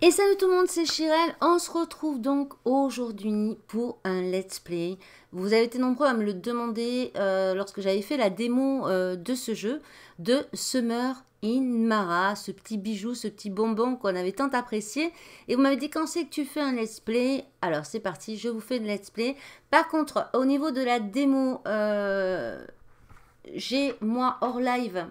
Et salut tout le monde, c'est Chirel. On se retrouve donc aujourd'hui pour un let's play. Vous avez été nombreux à me le demander euh, lorsque j'avais fait la démo euh, de ce jeu, de Summer in Mara, ce petit bijou, ce petit bonbon qu'on avait tant apprécié. Et vous m'avez dit quand c'est que tu fais un let's play? Alors c'est parti, je vous fais le let's play. Par contre, au niveau de la démo, euh, j'ai moi hors live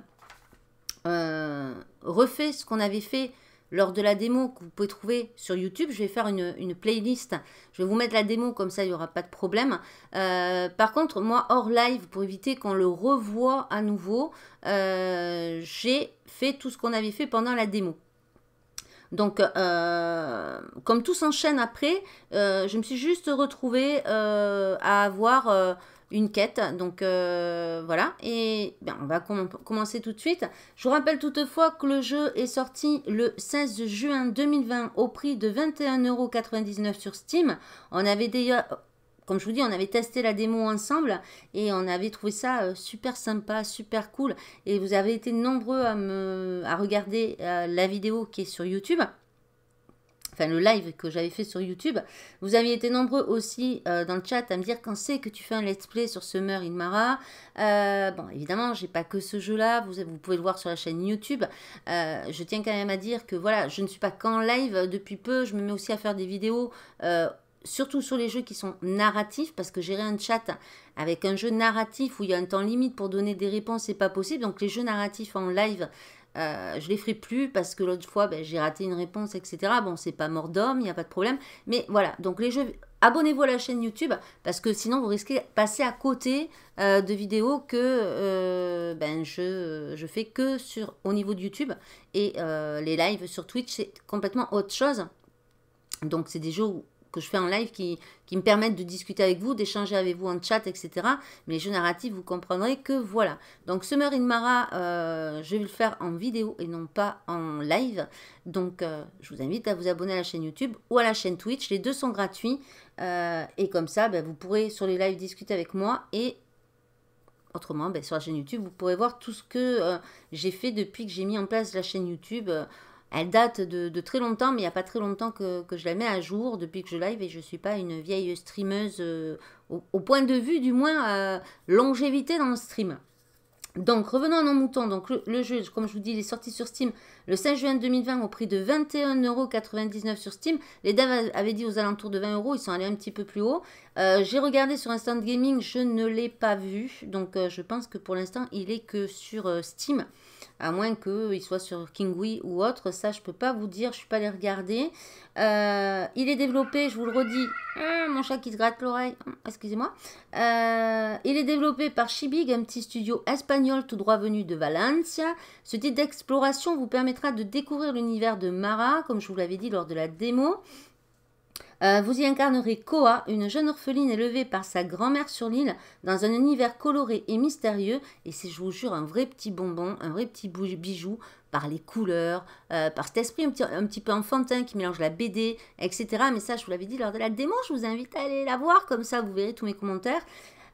refait ce qu'on avait fait lors de la démo que vous pouvez trouver sur YouTube, je vais faire une, playlist. Je vais vous mettre la démo, comme ça il n'y aura pas de problème. Euh, par contre, moi, hors live, pour éviter qu'on le revoie à nouveau, euh, j'ai fait tout ce qu'on avait fait pendant la démo. Donc, euh, comme tout s'enchaîne après, je me suis juste retrouvée à avoir une quête. Donc euh, voilà, et ben, on va commencer tout de suite. Je vous rappelle toutefois que le jeu est sorti le 16 juin 2020 au prix de 21,99€ sur Steam. On avait déjà, comme je vous dis, on avait testé la démo ensemble et on avait trouvé ça euh, super sympa, super cool. Et vous avez été nombreux à, regarder euh, la vidéo qui est sur YouTube enfin le live que j'avais fait sur YouTube. Vous aviez été nombreux aussi euh, dans le chat à me dire quand c'est que tu fais un let's play sur Summer in Mara. Euh, bon, évidemment, j'ai pas que ce jeu-là, vous, vous, pouvez le voir sur la chaîne YouTube. Euh, je tiens quand même à dire que voilà, je ne suis pas qu'en live depuis peu, je me mets aussi à faire des vidéos surtout sur les jeux qui sont narratifs, parce que gérer un chat avec un jeu narratif où il y a un temps limite pour donner des réponses, c'est pas possible. Donc les jeux narratifs en live, euh, je les ferai plus parce que l'autre fois, ben, j'ai raté une réponse, etc. Bon, c'est pas mort d'homme, il n'y a pas de problème. Mais voilà, donc les jeux, abonnez-vous à la chaîne YouTube parce que sinon vous risquez de passer à côté euh, de vidéos que euh, ben, je, je fais que sur, au niveau de YouTube. Et les lives sur Twitch, c'est complètement autre chose. Donc c'est des jeux où que je fais en live qui, me permettent de discuter avec vous, d'échanger avec vous en chat, etc. Mais les jeux narratifs, vous comprendrez que voilà. Donc Summer in Mara, euh, je vais le faire en vidéo et non pas en live. Donc euh, je vous invite à vous abonner à la chaîne YouTube ou à la chaîne Twitch. Les deux sont gratuits. Euh, et comme ça, ben, vous pourrez sur les lives discuter avec moi et autrement, ben, sur la chaîne YouTube, vous pourrez voir tout ce que j'ai fait depuis que j'ai mis en place la chaîne YouTube. Elle date de, très longtemps, mais il n'y a pas très longtemps que, je la mets à jour depuis que je live et je ne suis pas une vieille streameuse euh, au, point de vue du moins euh, longévité dans le stream. Donc revenons à nos moutons. Donc le, jeu, comme je vous dis, il est sorti sur Steam le 16 juin 2020 au prix de 21,99€ sur Steam. Les devs avaient dit aux alentours de 20€, ils sont allés un petit peu plus haut. Euh, j'ai regardé sur Instant Gaming, je ne l'ai pas vu. Donc je pense que pour l'instant il est que sur Steam à moins qu'il soit sur Kingui ou autre, ça je peux pas vous dire, je suis pas allée regarder. Euh, il est développé, je vous le redis, ah, mon chat qui se gratte l'oreille, excusez-moi. Euh, il est développé par Shibig, un petit studio espagnol tout droit venu de Valencia. Ce type d'exploration vous permettra de découvrir l'univers de Mara, comme je vous l'avais dit lors de la démo. Euh, vous y incarnerez Koa, une jeune orpheline élevée par sa grand-mère sur l'île dans un univers coloré et mystérieux. Et c'est, je vous jure, un vrai petit bonbon, un vrai petit bijou par les couleurs, euh, par cet esprit un petit, peu enfantin qui mélange la BD, etc. Mais ça, je vous l'avais dit lors de la démo, je vous invite à aller la voir, comme ça vous verrez tous mes commentaires.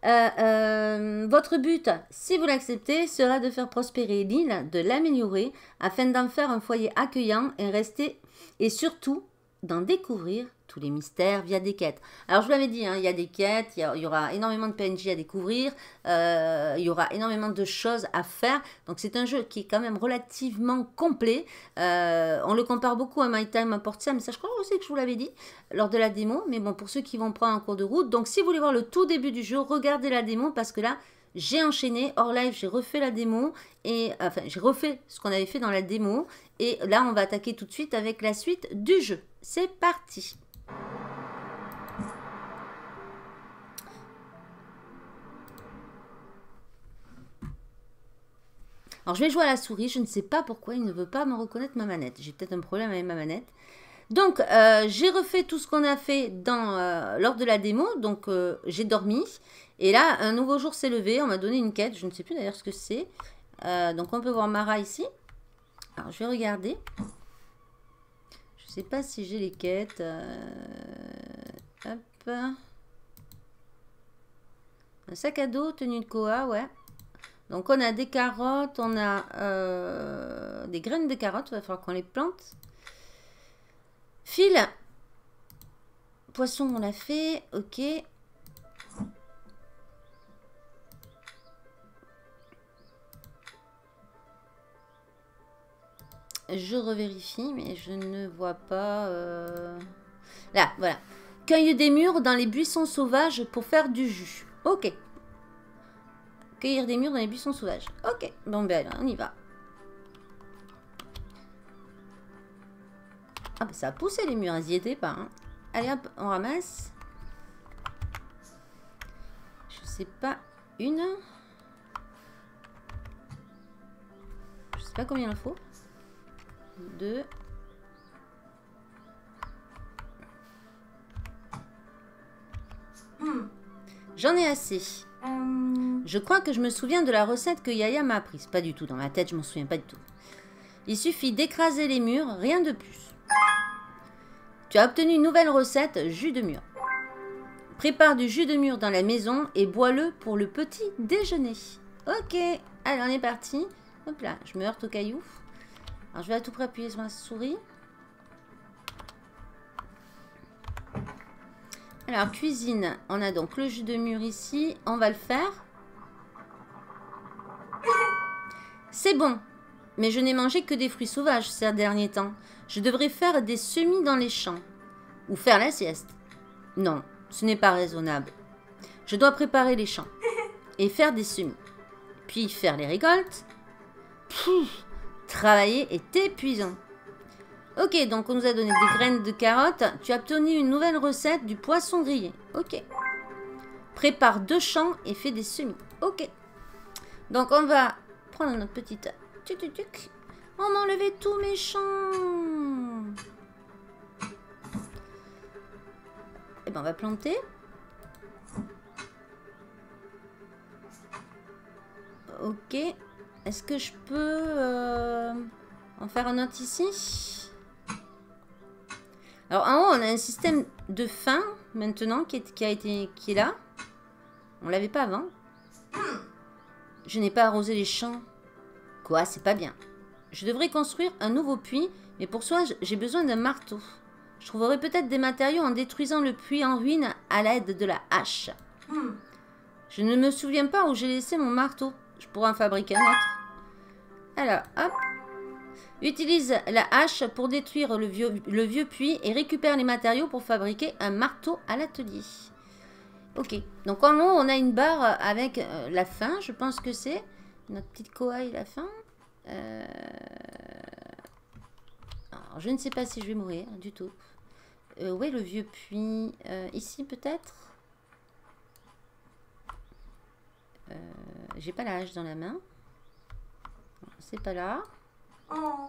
Euh, votre but, si vous l'acceptez, sera de faire prospérer l'île, de l'améliorer, afin d'en faire un foyer accueillant et rester, et surtout d'en découvrir tous les mystères via des quêtes. Alors je vous l'avais dit, hein, il y a des quêtes, il y, aura énormément de PNJ à découvrir, euh, il y aura énormément de choses à faire. Donc c'est un jeu qui est quand même relativement complet. Euh, on le compare beaucoup à My Time Portia, mais ça je crois aussi que je vous l'avais dit lors de la démo. Mais bon, pour ceux qui vont prendre un cours de route, donc si vous voulez voir le tout début du jeu, regardez la démo parce que là, j'ai enchaîné hors live, j'ai refait la démo et enfin j'ai refait ce qu'on avait fait dans la démo et là on va attaquer tout de suite avec la suite du jeu. C'est parti. Alors je vais jouer à la souris, je ne sais pas pourquoi il ne veut pas me reconnaître ma manette. J'ai peut-être un problème avec ma manette. Donc euh, j'ai refait tout ce qu'on a fait dans, euh, lors de la démo, donc euh, j'ai dormi. Et là, un nouveau jour s'est levé, on m'a donné une quête, je ne sais plus d'ailleurs ce que c'est. donc on peut voir Mara ici. Alors je vais regarder. Sais pas si j'ai les quêtes. hop. Un sac à dos, tenue de Koa, ouais. Donc on a des carottes, on a euh, des graines de carottes, il va falloir qu'on les plante. Fil. Poisson, on l'a fait. Ok. Je revérifie, mais je ne vois pas... Euh, là, voilà. Cueille des murs dans les buissons sauvages pour faire du jus. Ok. Cueillir des murs dans les buissons sauvages. Ok. Bon, ben, on y va. Ah, ben, ça a poussé les murs, elles y étaient pas. Hein. Allez, hop, on ramasse. Je sais pas, une. Je sais pas combien il en faut. Hmm. J'en ai assez. Euh. Je crois que je me souviens de la recette que Yaya m'a apprise. Pas du tout, dans ma tête, je m'en souviens pas du tout. Il suffit d'écraser les murs, rien de plus. Tu as obtenu une nouvelle recette, jus de mûre. Prépare du jus de mûre dans la maison et bois-le pour le petit déjeuner. Ok, allez, on est parti. Hop là, je me heurte au caillou. Alors, je vais à tout près appuyer sur ma souris. Alors, cuisine. On a donc le jus de mûre ici. On va le faire. C'est bon. Mais je n'ai mangé que des fruits sauvages ces derniers temps. Je devrais faire des semis dans les champs. Ou faire la sieste. Non, ce n'est pas raisonnable. Je dois préparer les champs. Et faire des semis. Puis faire les récoltes. Travailler est épuisant. Ok, donc on nous a donné des graines de carottes. Tu as obtenu une nouvelle recette du poisson grillé. Ok. Prépare deux champs et fais des semis. Ok. Donc on va prendre notre petite... On m'a enlevé tous mes champs. Et eh ben on va planter. Ok. Est-ce que je peux euh, en faire un autre ici? Alors en haut, on a un système de fin maintenant qui est, qui a été, qui est là. On l'avait pas avant. Je n'ai pas arrosé les champs. Quoi, c'est pas bien. Je devrais construire un nouveau puits, mais pour cela, j'ai besoin d'un marteau. Je trouverai peut-être des matériaux en détruisant le puits en ruine à l'aide de la hache. Je ne me souviens pas où j'ai laissé mon marteau. Je pourrais en fabriquer un autre. Alors, hop. Utilise la hache pour détruire le vieux, le vieux puits et récupère les matériaux pour fabriquer un marteau à l'atelier. Ok, donc en haut, on a une barre avec euh, la fin, je pense que c'est. Notre petite koaï, la fin. Euh, alors, je ne sais pas si je vais mourir du tout. Euh, où est le vieux puits? Ici, peut-être? J'ai pas la hache dans la main. C'est pas là. Oh.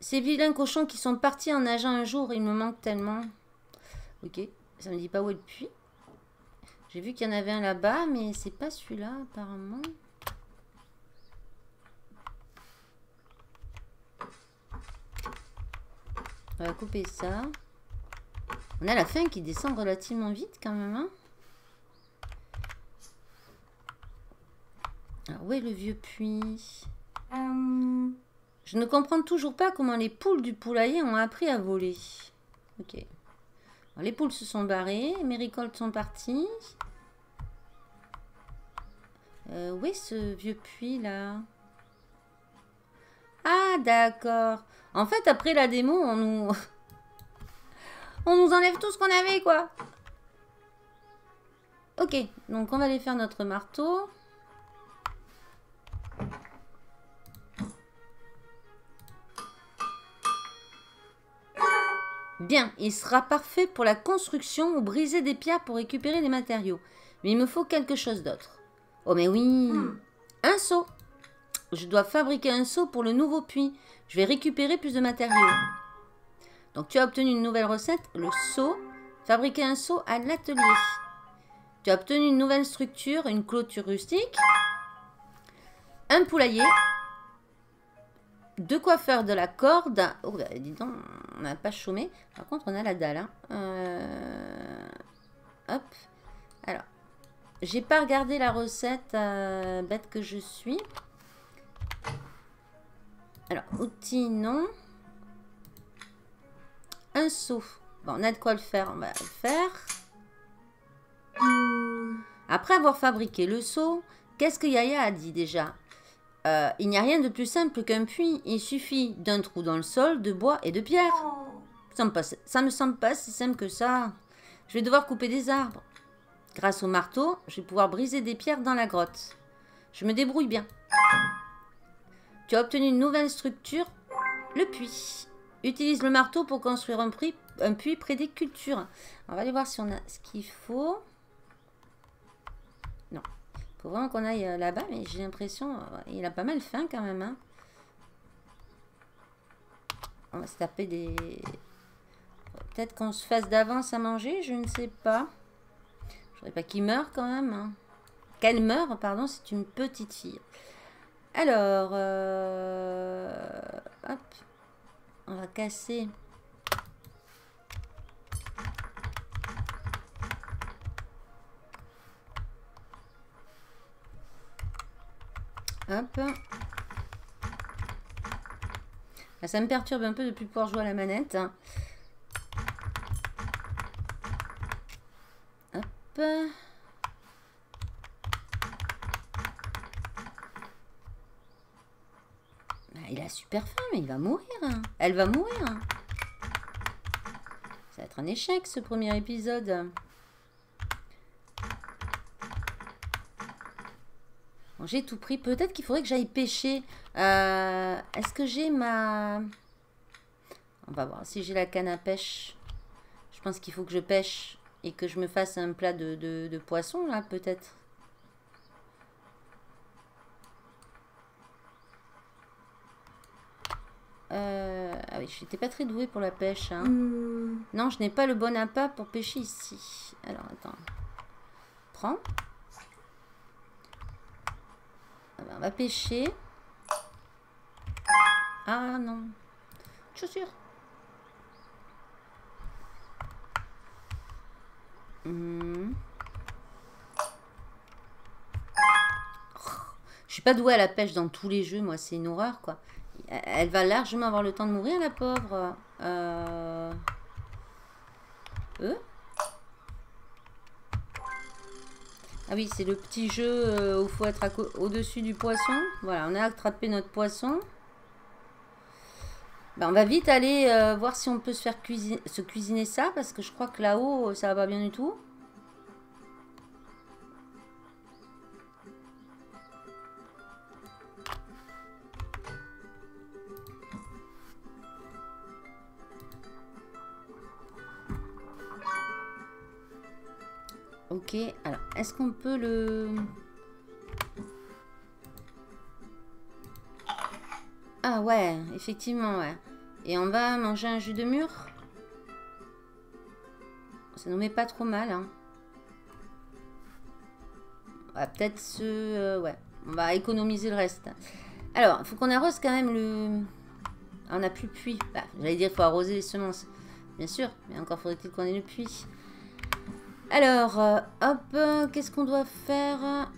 Ces vilains cochons qui sont partis en nageant un jour, ils me manquent tellement. Ok, ça me dit pas où est le puits. J'ai vu qu'il y en avait un là-bas, mais c'est pas celui-là apparemment. On va couper ça. On a la fin qui descend relativement vite quand même. Hein Alors, où est le vieux puits euh, Je ne comprends toujours pas comment les poules du poulailler ont appris à voler. Ok. les poules se sont barrées, mes récoltes sont parties. Euh, où est ce vieux puits là Ah d'accord. En fait, après la démo, on nous... on nous enlève tout ce qu'on avait quoi. Ok, donc on va aller faire notre marteau. Bien, il sera parfait pour la construction ou briser des pierres pour récupérer des matériaux. Mais il me faut quelque chose d'autre. Oh mais oui hmm. Un seau Je dois fabriquer un seau pour le nouveau puits. Je vais récupérer plus de matériaux. Donc tu as obtenu une nouvelle recette, le seau. Fabriquer un seau à l'atelier. Tu as obtenu une nouvelle structure, une clôture rustique. Un poulailler de quoi de la corde. Oh, bah, dis donc, on n'a pas chômé. Par contre, on a la dalle. Hein. Euh, hop. Alors, j'ai pas regardé la recette, euh, bête que je suis. Alors, outils, non. un seau. Bon, on a de quoi le faire. On va le faire. Après avoir fabriqué le seau, qu'est-ce que Yaya a dit déjà? Euh, Il n'y a rien de plus simple qu'un puits. Il suffit d'un trou dans le sol, de bois et de pierre. Ça me, me semble pas si simple que ça. Je vais devoir couper des arbres. Grâce au marteau, je vais pouvoir briser des pierres dans la grotte. Je me débrouille bien. Tu as obtenu une nouvelle structure, le puits. Utilise le marteau pour construire un, puits, un puits près des cultures. On va aller voir si on a ce qu'il faut. Faut vraiment qu'on aille euh, là-bas, mais j'ai l'impression... Euh, il a pas mal faim quand même. Hein. On va se taper des... Peut-être qu'on se fasse d'avance à manger, je ne sais pas. Je voudrais pas qu'il meure quand même. Hein. Qu'elle meure, pardon, c'est une petite fille. Alors, euh, hop, on va casser. Hop. Ça me perturbe un peu de plus pouvoir jouer à la manette. Hop. il a super faim, mais il va mourir. Elle va mourir. Ça va être un échec, ce premier épisode. J'ai tout pris. Peut-être qu'il faudrait que j'aille pêcher. Euh, est-ce que j'ai ma... On va voir si j'ai la canne à pêche. Je pense qu'il faut que je pêche et que je me fasse un plat de, de poisson, là, peut-être. Euh, ah oui, je n'étais pas très douée pour la pêche. Hein. Hmm. Non, je n'ai pas le bon appât pour pêcher ici. Alors, attends. Prends. Ah ben, on va pêcher. Ah non. Chaussures. Hmm. Je suis pas douée à la pêche dans tous les jeux, moi, c'est une horreur, quoi. Elle va largement avoir le temps de mourir, la pauvre. Euh... ah oui, c'est le petit jeu euh, où il faut être au-dessus du poisson. Voilà, on a attrapé notre poisson. Ben, on va vite aller euh, voir si on peut se faire cuisiner, se cuisiner ça, parce que je crois que là-haut, ça va pas bien du tout. Alors, est-ce qu'on peut le... Ah ouais, effectivement, ouais. Et on va manger un jus de mûre? Ça nous met pas trop mal, hein. Va peut-être se... Euh, ouais, on va économiser le reste. Alors, faut qu'on arrose quand même le... Ah, on n'a plus de puits. Bah, J'allais dire, il faut arroser les semences. Bien sûr, mais encore faudrait-il qu'on ait le puits. Alors, euh, hop, qu'est-ce qu'on doit faire?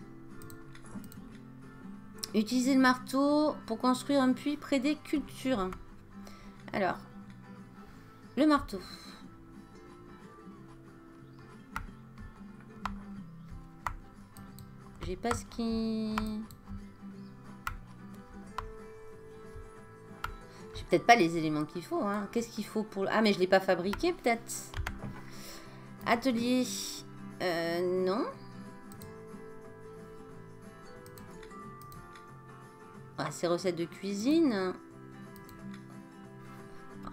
Utiliser le marteau pour construire un puits près des cultures. Alors, le marteau. J'ai pas ce qui... J'ai peut-être pas les éléments qu'il faut. Hein. Qu'est-ce qu'il faut pour... Ah, mais je l'ai pas fabriqué peut-être Atelier. Euh, non. Ah, c'est recettes de cuisine.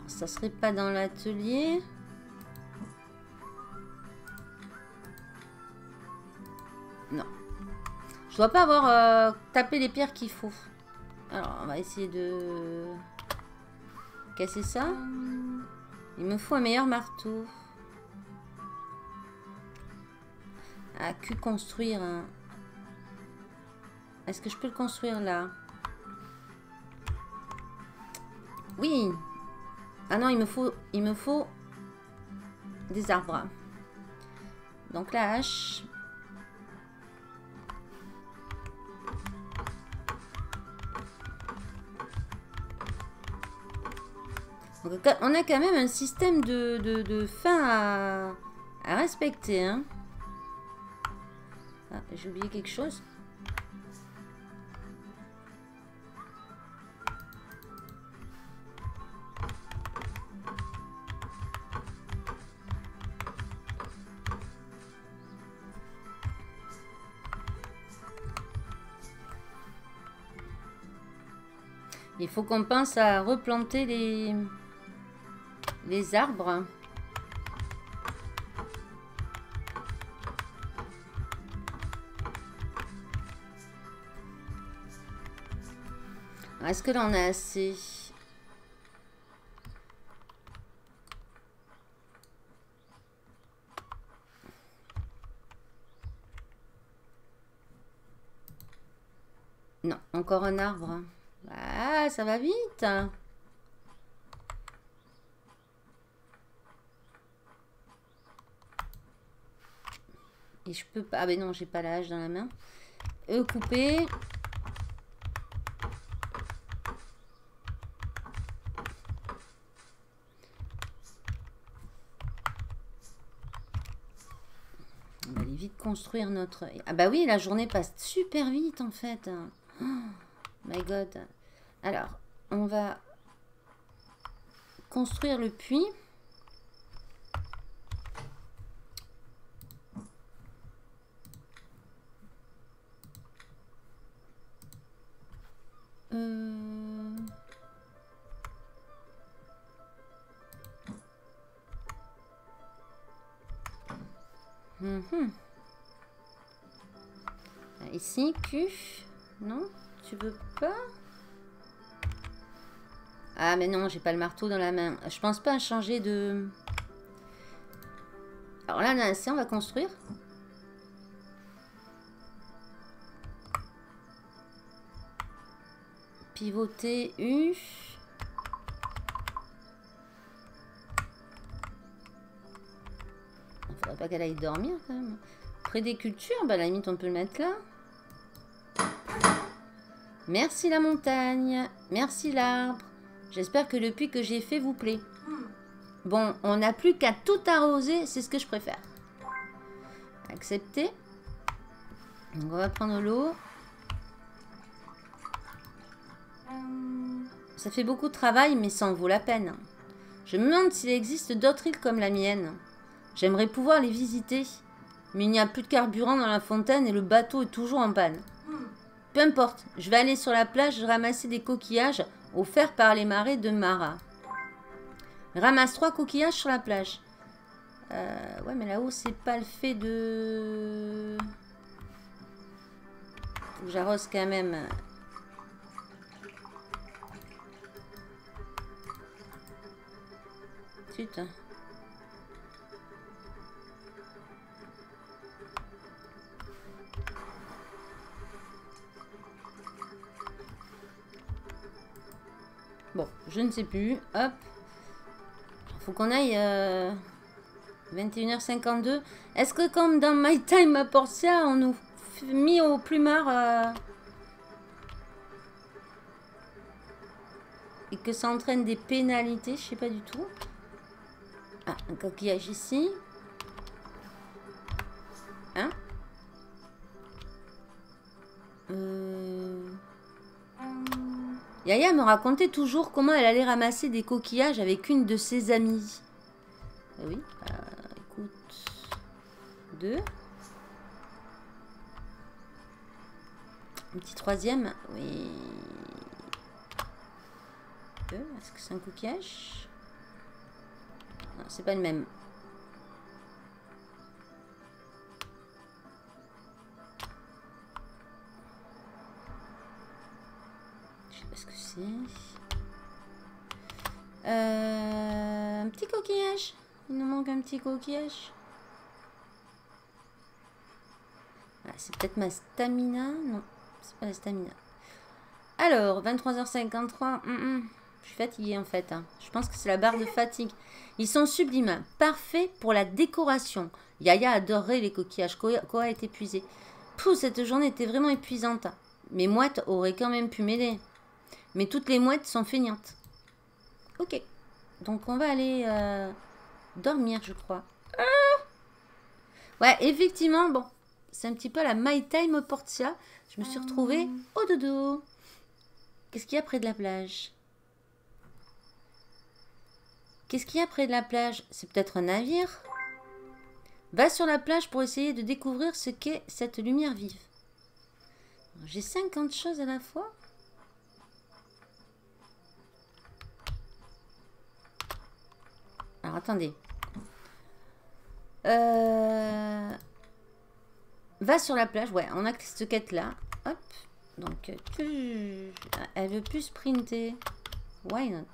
ça serait pas dans l'atelier. Non. Je dois pas avoir euh, tapé les pierres qu'il faut. Alors, on va essayer de casser ça. Il me faut un meilleur marteau. À pu construire Est-ce que je peux le construire là? Oui Ah non, il me faut, il me faut des arbres. Donc la hache. on a quand même un système de, de, fin à, à respecter. Hein. Ah, j'ai oublié quelque chose. Il faut qu'on pense à replanter les, les arbres. Est-ce que là on a assez? Non, encore un arbre. Ah, ça va vite. Et je peux pas... Ah ben non, j'ai pas l'âge dans la main. E couper. On va aller vite construire notre... Ah bah oui, la journée passe super vite en fait. Oh my god. Alors, on va construire le puits. Non, tu veux pas? Ah, mais non, j'ai pas le marteau dans la main. Je pense pas à changer de... Alors là, on a assez, on va construire. Pivoter U. Faudrait pas qu'elle aille dormir quand même. Près des cultures, bah à la limite on peut le mettre là. Merci la montagne. Merci l'arbre. J'espère que le puits que j'ai fait vous plaît. Bon, on n'a plus qu'à tout arroser, c'est ce que je préfère. Accepter. on va prendre l'eau. Ça fait beaucoup de travail, mais ça en vaut la peine. Je me demande s'il existe d'autres îles comme la mienne. J'aimerais pouvoir les visiter. Mais il n'y a plus de carburant dans la fontaine et le bateau est toujours en panne. Peu importe, je vais aller sur la plage ramasser des coquillages offert par les marées de Mara. Ramasse trois coquillages sur la plage. Euh, ouais, mais là-haut, c'est pas le fait de... J'arrose quand même. Putain. Bon, je ne sais plus. Hop. Faut qu'on aille... 21h52. Euh, Est-ce que comme dans My Time à Portia, on nous mis au plumard... Euh, et que ça entraîne des pénalités Je sais pas du tout. Ah, un coquillage ici. Hein? Euh... Yaya me racontait toujours comment elle allait ramasser des coquillages avec une de ses amies. Ah oui, bah, écoute. Deux. Un petit troisième. Oui. Deux. Est-ce que c'est un coquillage? Non, c'est pas le même. Euh, un petit coquillage. Il nous manque un petit coquillage. C'est peut-être ma stamina. Non, c'est pas la stamina. Alors, 23h53. Mm, mm. Je suis fatiguée en fait. Hein. Je pense que c'est la barre de fatigue. Ils sont sublimes. Parfaits pour la décoration. Yaya adorerait les coquillages. Quoi est épuisé. Pouh, cette journée était vraiment épuisante. Mes mouettes auraient quand même pu m'aider. Mais toutes les mouettes sont feignantes. Ok. donc on va aller euh, dormir, je crois. Ah ouais, effectivement, bon, c'est un petit peu la My Time Portia. Je me suis retrouvée au dodo. Qu'est-ce qu'il y a près de la plage? Qu'est-ce qu'il y a près de la plage? C'est peut-être un navire? Va sur la plage pour essayer de découvrir ce qu'est cette lumière vive. J'ai 50 choses à la fois Alors, attendez. Euh... Va sur la plage. Ouais, on a cette quête-là. Hop. Donc, euh, elle veut plus sprinter. Why not?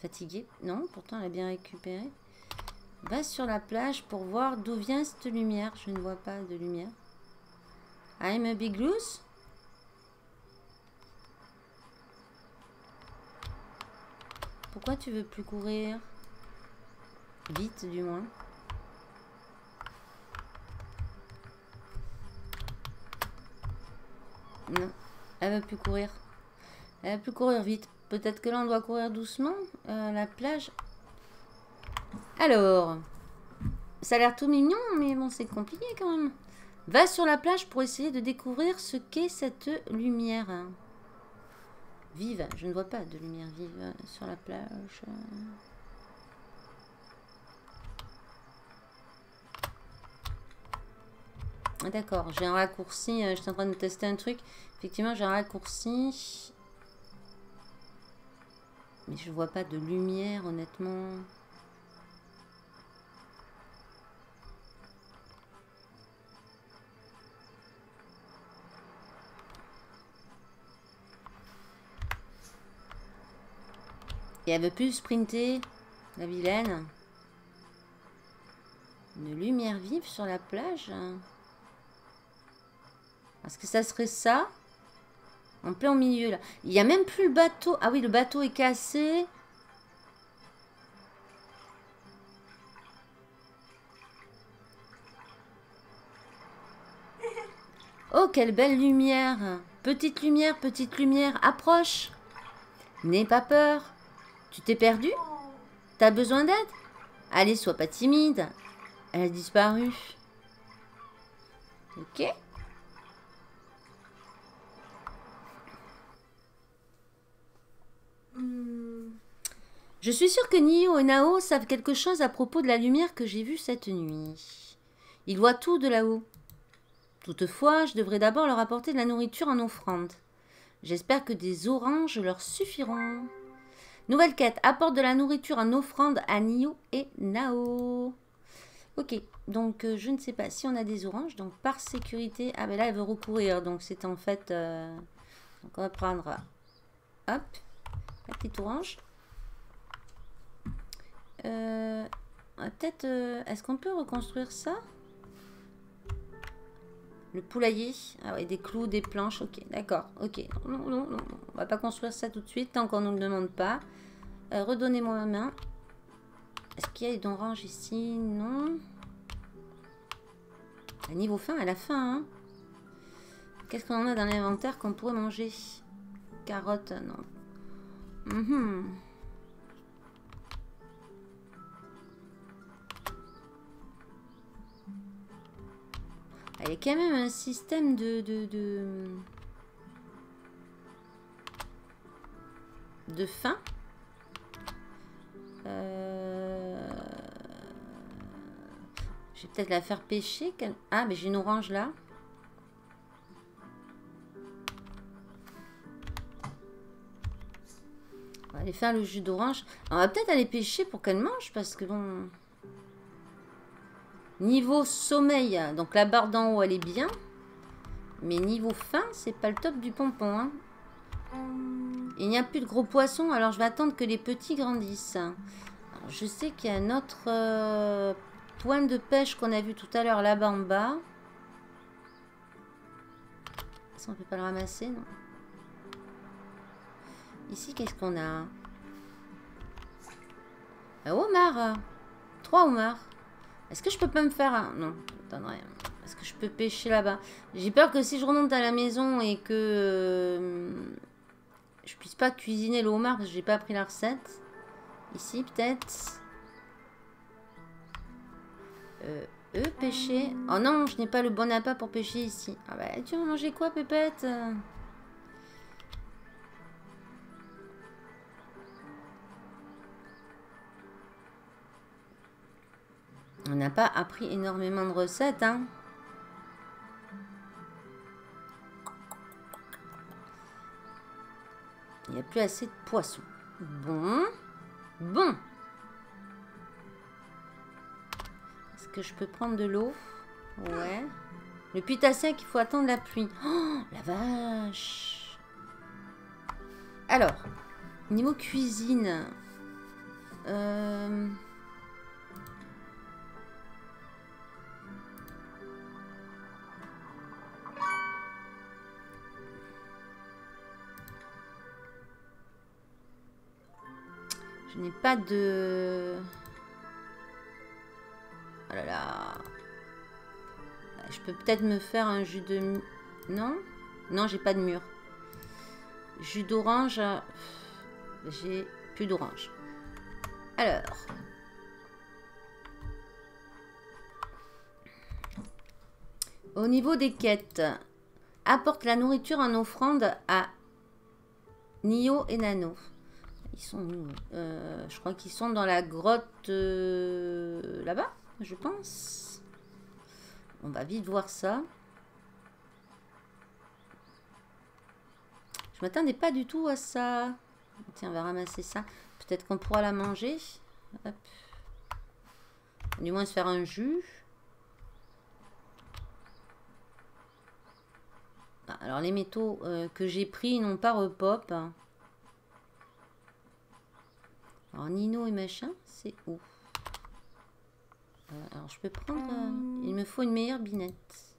Fatiguée? Non, pourtant elle a bien récupéré. Va sur la plage pour voir d'où vient cette lumière. Je ne vois pas de lumière. I'm a big loose. Pourquoi tu veux plus courir? Vite, du moins. Non, elle veut plus courir. Elle veut plus courir vite. Peut-être que là, on doit courir doucement. Euh, la plage. Alors, ça a l'air tout mignon, mais bon, c'est compliqué quand même. Va sur la plage pour essayer de découvrir ce qu'est cette lumière. Vive. Je ne vois pas de lumière vive sur la plage. D'accord, j'ai un raccourci. Euh, j'étais en train de tester un truc. Effectivement, j'ai un raccourci. Mais je vois pas de lumière, honnêtement. Et elle veut plus sprinter, la vilaine. Une lumière vive sur la plage. Est-ce que ça serait ça En plein milieu, là. Il n'y a même plus le bateau. Ah oui, le bateau est cassé. Oh, quelle belle lumière Petite lumière, petite lumière, approche N'aie pas peur. Tu t'es perdu? T'as besoin d'aide? Allez, sois pas timide. Elle a disparu. Ok. Je suis sûre que Nio et Nao savent quelque chose à propos de la lumière que j'ai vue cette nuit. Ils voient tout de là-haut. Toutefois, je devrais d'abord leur apporter de la nourriture en offrande. J'espère que des oranges leur suffiront. Nouvelle quête, apporte de la nourriture en offrande à Nio et Nao. Ok, donc euh, je ne sais pas si on a des oranges. Donc par sécurité, ah ben là elle veut recourir. Donc c'est en fait, euh, donc on va prendre, hop, la petite orange. Euh, peut-être, est-ce qu'on peut reconstruire ça? Le poulailler. Ah ouais, des clous, des planches. Ok, d'accord. Ok. Non, non, non, On va pas construire ça tout de suite tant qu'on ne le demande pas. Redonnez-moi ma main. Est-ce qu'il y a d'orange ici? Non. À niveau fin, elle a faim. Hein Qu'est-ce qu'on a dans l'inventaire qu'on pourrait manger? Carottes, non. Mhm. Il y a quand même un système de... de, de... de faim. Euh... Je vais peut-être la faire pêcher. Ah, mais j'ai une orange là. On va aller faire le jus d'orange. On va peut-être aller pêcher pour qu'elle mange parce que bon... Niveau sommeil, donc la barre d'en haut, elle est bien. Mais niveau faim, c'est pas le top du pompon. Hein. Il n'y a plus de gros poissons, alors je vais attendre que les petits grandissent. je sais qu'il y a un autre euh, point de pêche qu'on a vu tout à l'heure là-bas en bas. Ça, on peut pas le ramasser, non Ici, qu'est-ce qu'on a? Un homard Trois homards. Est-ce que je peux pas me faire un... Non, attendez. Est-ce que je peux pêcher là-bas? J'ai peur que si je remonte à la maison et que... Euh, je puisse pas cuisiner le homard parce que j'ai pas appris la recette. Ici, peut-être. Euh, eux, pêcher. Oh non, je n'ai pas le bon appât pour pêcher ici. Ah bah, tu vas manger quoi, Pépette? On n'a pas appris énormément de recettes, hein. Il n'y a plus assez de poissons. Bon. Bon. Est-ce que je peux prendre de l'eau? Ouais. Le puits sec, il faut attendre la pluie. Oh, la vache. Alors, niveau cuisine. Euh... Je n'ai pas de... Oh là là. Je peux peut-être me faire un jus de... Non? Non, j'ai pas de mur. Jus d'orange. J'ai plus d'orange. Alors. Au niveau des quêtes. Apporte la nourriture en offrande à Nio et Nano. Ils sont euh, Je crois qu'ils sont dans la grotte euh, là-bas, je pense. On va vite voir ça. Je m'attendais pas du tout à ça. Tiens, on va ramasser ça. Peut-être qu'on pourra la manger. Du moins se faire un jus. Ah, alors les métaux euh, que j'ai pris n'ont pas repop. Alors, Nino et machin, c'est où euh, Alors, je peux prendre... Euh, il me faut une meilleure binette.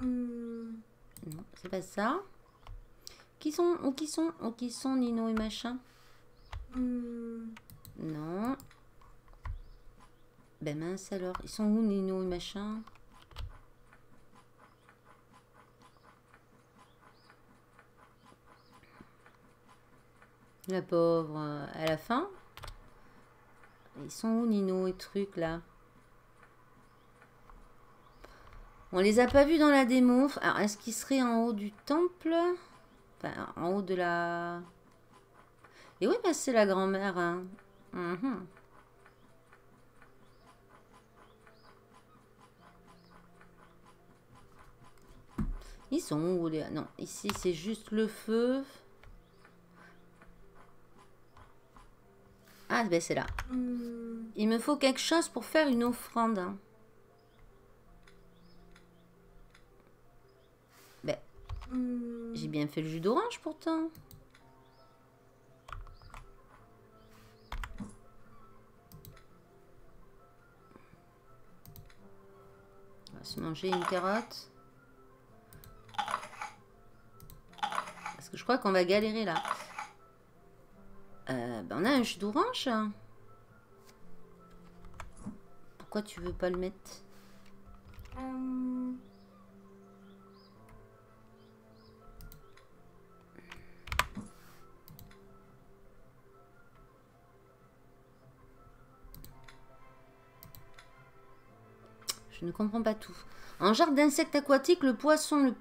Hmm. Non, c'est pas ça. Qui sont Où qui sont Où qui sont Nino et machin hmm. Non. Ben mince alors. Ils sont où Nino et machin? La pauvre, euh, à la fin. Ils sont où Nino et trucs là? On les a pas vus dans la démo. Alors, est-ce qu'ils seraient en haut du temple? Enfin, en haut de la... Et oui, bah, c'est la grand-mère. Hein. Mhm. Ils sont où les... Non, ici, c'est juste le feu. Ah, ben c'est là. Hmm. Il me faut quelque chose pour faire une offrande. Ben, hmm. j'ai bien fait le jus d'orange pourtant. On va se manger une carotte. Parce que je crois qu'on va galérer là. Euh, ben on a un jus d'orange. Pourquoi tu veux pas le mettre? Je ne comprends pas tout. En genre d'insectes aquatiques, le poisson, le...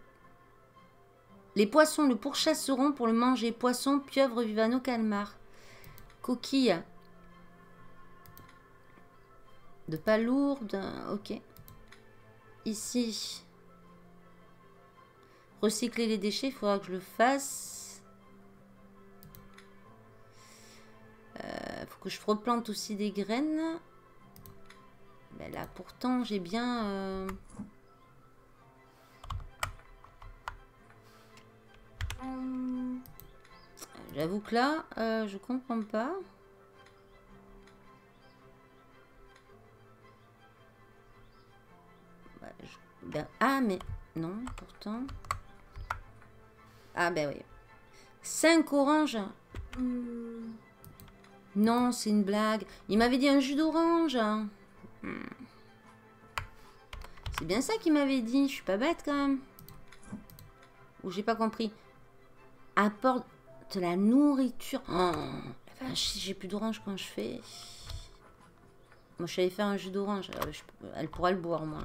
les poissons le pourchasseront pour le manger. Poisson, pieuvre, vivano, calmar. Coquille. De pas lourde. Ok. Ici. Recycler les déchets, il faudra que je le fasse. Euh, faut que je replante aussi des graines. Ben là, pourtant, j'ai bien... Euh, Que là, euh, je comprends pas. Ben, ah, mais non, pourtant. Ah, ben oui. 5 oranges. Hmm. Non, c'est une blague. Il m'avait dit un jus d'orange. Hmm. C'est bien ça qu'il m'avait dit. Je suis pas bête quand même. Ou j'ai pas compris. Apporte de la nourriture. Oh, j'ai plus d'orange quand je fais. Moi, je savais faire un jus d'orange. Euh, elle pourra le boire, moi.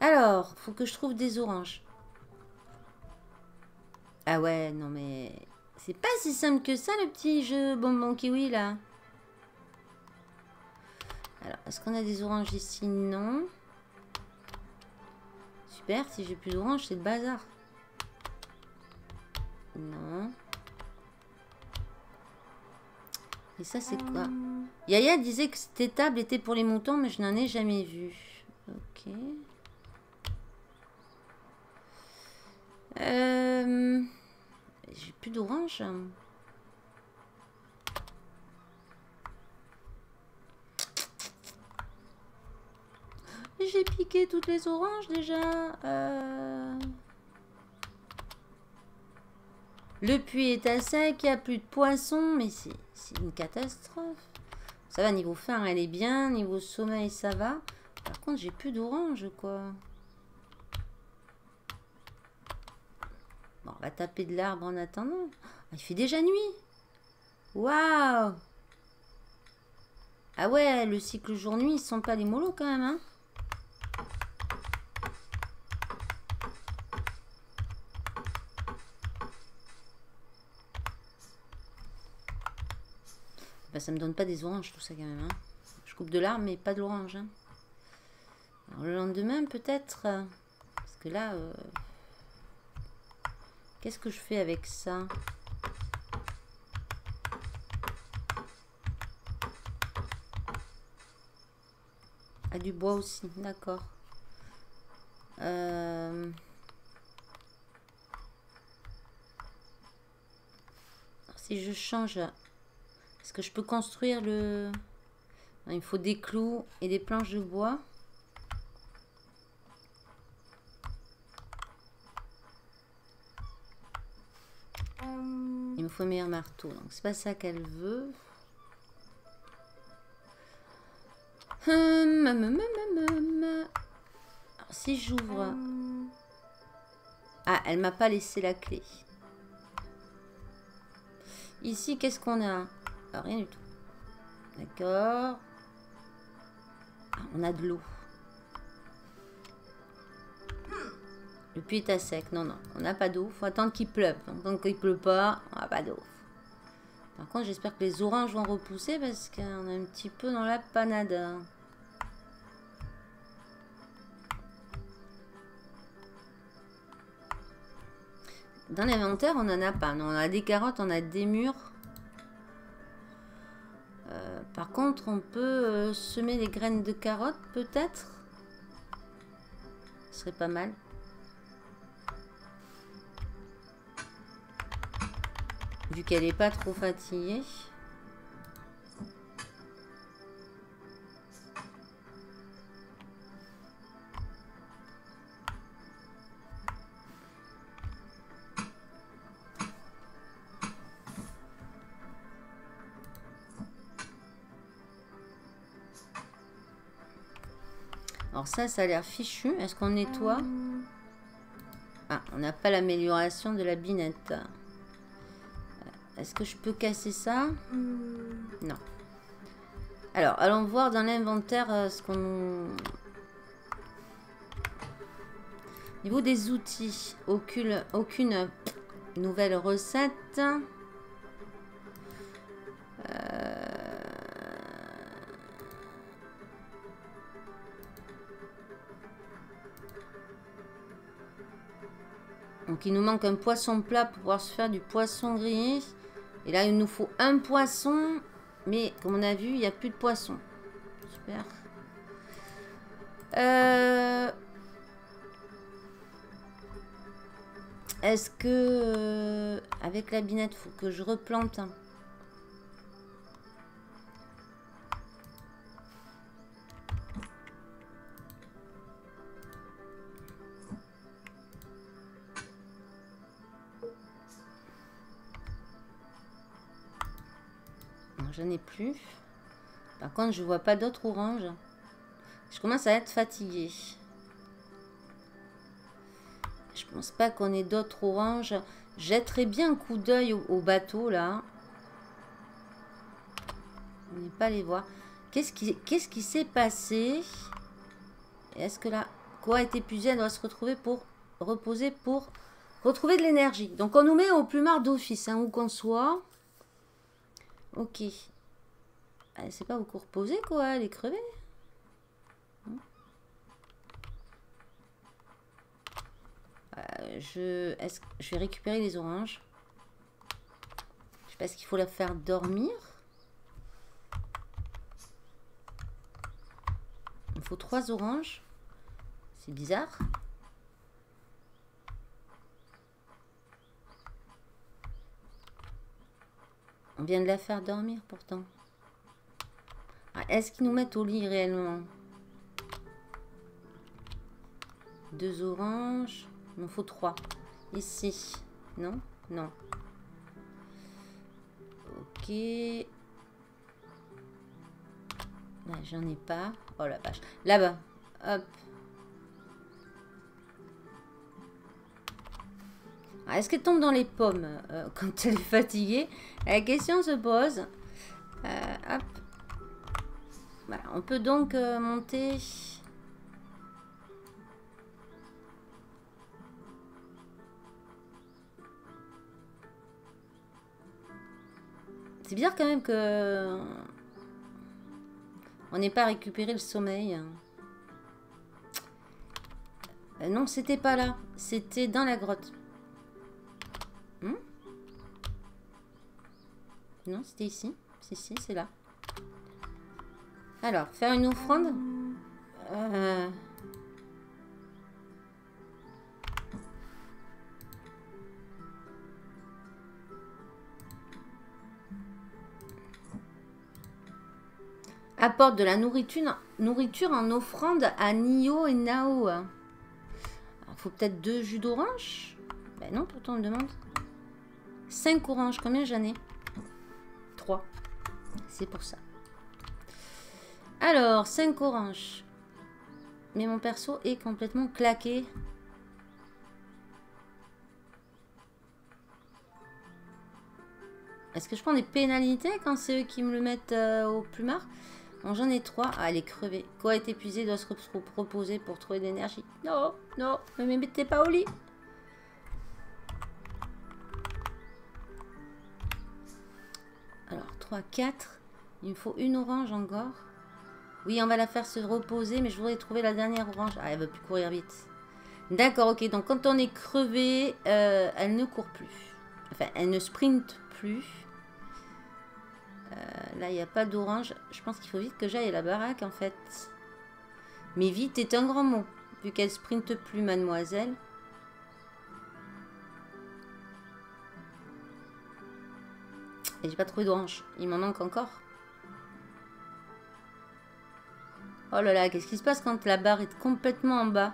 Alors, faut que je trouve des oranges. Ah ouais, non mais... C'est pas si simple que ça, le petit jeu bonbon kiwi, là. Alors, est-ce qu'on a des oranges ici? Non. Super, si j'ai plus d'oranges, c'est le bazar. Non. Et ça, c'est quoi? Yaya disait que cette étable était pour les moutons, mais je n'en ai jamais vu. Ok. Euh... J'ai plus d'orange. J'ai piqué toutes les oranges déjà. Euh... Le puits est à sec, il n'y a plus de poissons, mais c'est une catastrophe. Ça va, niveau faim, elle est bien. Niveau sommeil, ça va. Par contre, j'ai plus d'orange, quoi. Bon, on va taper de l'arbre en attendant. Ah, il fait déjà nuit. Waouh Ah ouais, le cycle jour-nuit, ils sont pas les mollos quand même, hein Bah, ça me donne pas des oranges, tout ça, quand même. Hein. Je coupe de l'arbre, mais pas de l'orange. Hein. le lendemain, peut-être. Euh, parce que là... Euh, qu'est-ce que je fais avec ça? Ah, du bois aussi, d'accord. Euh, si je change est-ce que je peux construire le... il faut des clous et des planches de bois. Il me faut un meilleur marteau. Donc c'est pas ça qu'elle veut. Hum, hum, hum, si j'ouvre... Ah, elle m'a pas laissé la clé. Ici, qu'est-ce qu'on a? Rien du tout. D'accord. Ah, on a de l'eau. Le puits est à sec. Non, non, on n'a pas d'eau. faut attendre qu'il pleuve. Donc, tant qu'il pleut pas, on n'a pas d'eau. Par contre, j'espère que les oranges vont repousser parce qu'on est un petit peu dans la panade. Dans l'inventaire, on n'en a pas. Non, on a des carottes, on a des murs. Par contre, on peut euh, semer les graines de carottes, peut-être? Ce serait pas mal. Vu qu'elle n'est pas trop fatiguée. Ça, ça a l'air fichu. Est-ce qu'on nettoie Ah, on n'a pas l'amélioration de la binette. Euh, est-ce que je peux casser ça? Non. Alors, allons voir dans l'inventaire euh, ce qu'on... Niveau des outils, aucune, aucune nouvelle recette. Il nous manque un poisson plat pour pouvoir se faire du poisson grillé. Et là, il nous faut un poisson. Mais comme on a vu, il n'y a plus de poisson. Super. Euh, est-ce que... Euh, avec la binette, il faut que je replante j'en plus. Par contre, je vois pas d'autres oranges. Je commence à être fatiguée. Je pense pas qu'on ait d'autres oranges. jetterai bien un coup d'œil au, bateau, là. On n'est pas allé voir. Qu'est-ce qui qu'est-ce qui s'est passé? Est-ce que la quoi a été épuisée? Elle doit se retrouver pour reposer pour retrouver de l'énergie. Donc, on nous met au plumard d'office, hein, où qu'on soit. Ok. Elle sait pas beaucoup reposer, quoi. Elle est crevée. Euh, je, est je vais récupérer les oranges. Je sais pas ce qu'il faut la faire dormir. Il faut trois oranges. C'est bizarre. On vient de la faire dormir pourtant. Ah, est-ce qu'ils nous mettent au lit réellement Deux oranges. Il m'en faut trois. Ici. Non? Non. Ok. J'en ai pas. Oh la vache. Là-bas. Hop. Ah, est-ce qu'elle tombe dans les pommes euh, quand elle est fatiguée? La question se pose. Euh, hop. on peut donc euh, monter... C'est bizarre quand même que... On n'ait pas récupéré le sommeil. non, c'était pas là. C'était dans la grotte. Hmm? non, c'était ici. Si, si, c'est là. Alors, faire une offrande. Euh... Apporte de la nourriture, nourriture en offrande à Nio et Nao. Il faut peut-être deux jus d'orange? Ben non, pourtant on me demande. 5 oranges. Combien j'en ai? 3. C'est pour ça. Alors, 5 oranges. Mais mon perso est complètement claqué. Est-ce que je prends des pénalités quand c'est eux qui me le mettent euh, au plumard? Bon, j'en ai 3. Ah, elle est crevée. Quoi est épuisé doit se proposer pour trouver de l'énergie. Non, non, ne me mettez pas au lit. Alors, 3, 4. Il me faut une orange encore. Oui, on va la faire se reposer, mais je voudrais trouver la dernière orange. Ah, elle veut plus courir vite. D'accord, ok. Donc, quand on est crevé, euh, elle ne court plus. Enfin, elle ne sprinte plus. Euh, là, il n'y a pas d'orange. Je pense qu'il faut vite que j'aille à la baraque, en fait. Mais vite est un grand mot, vu qu'elle sprinte plus, mademoiselle. Et j'ai pas trouvé d'orange. Il m'en manque encore. Oh là là, qu'est-ce qui se passe quand la barre est complètement en bas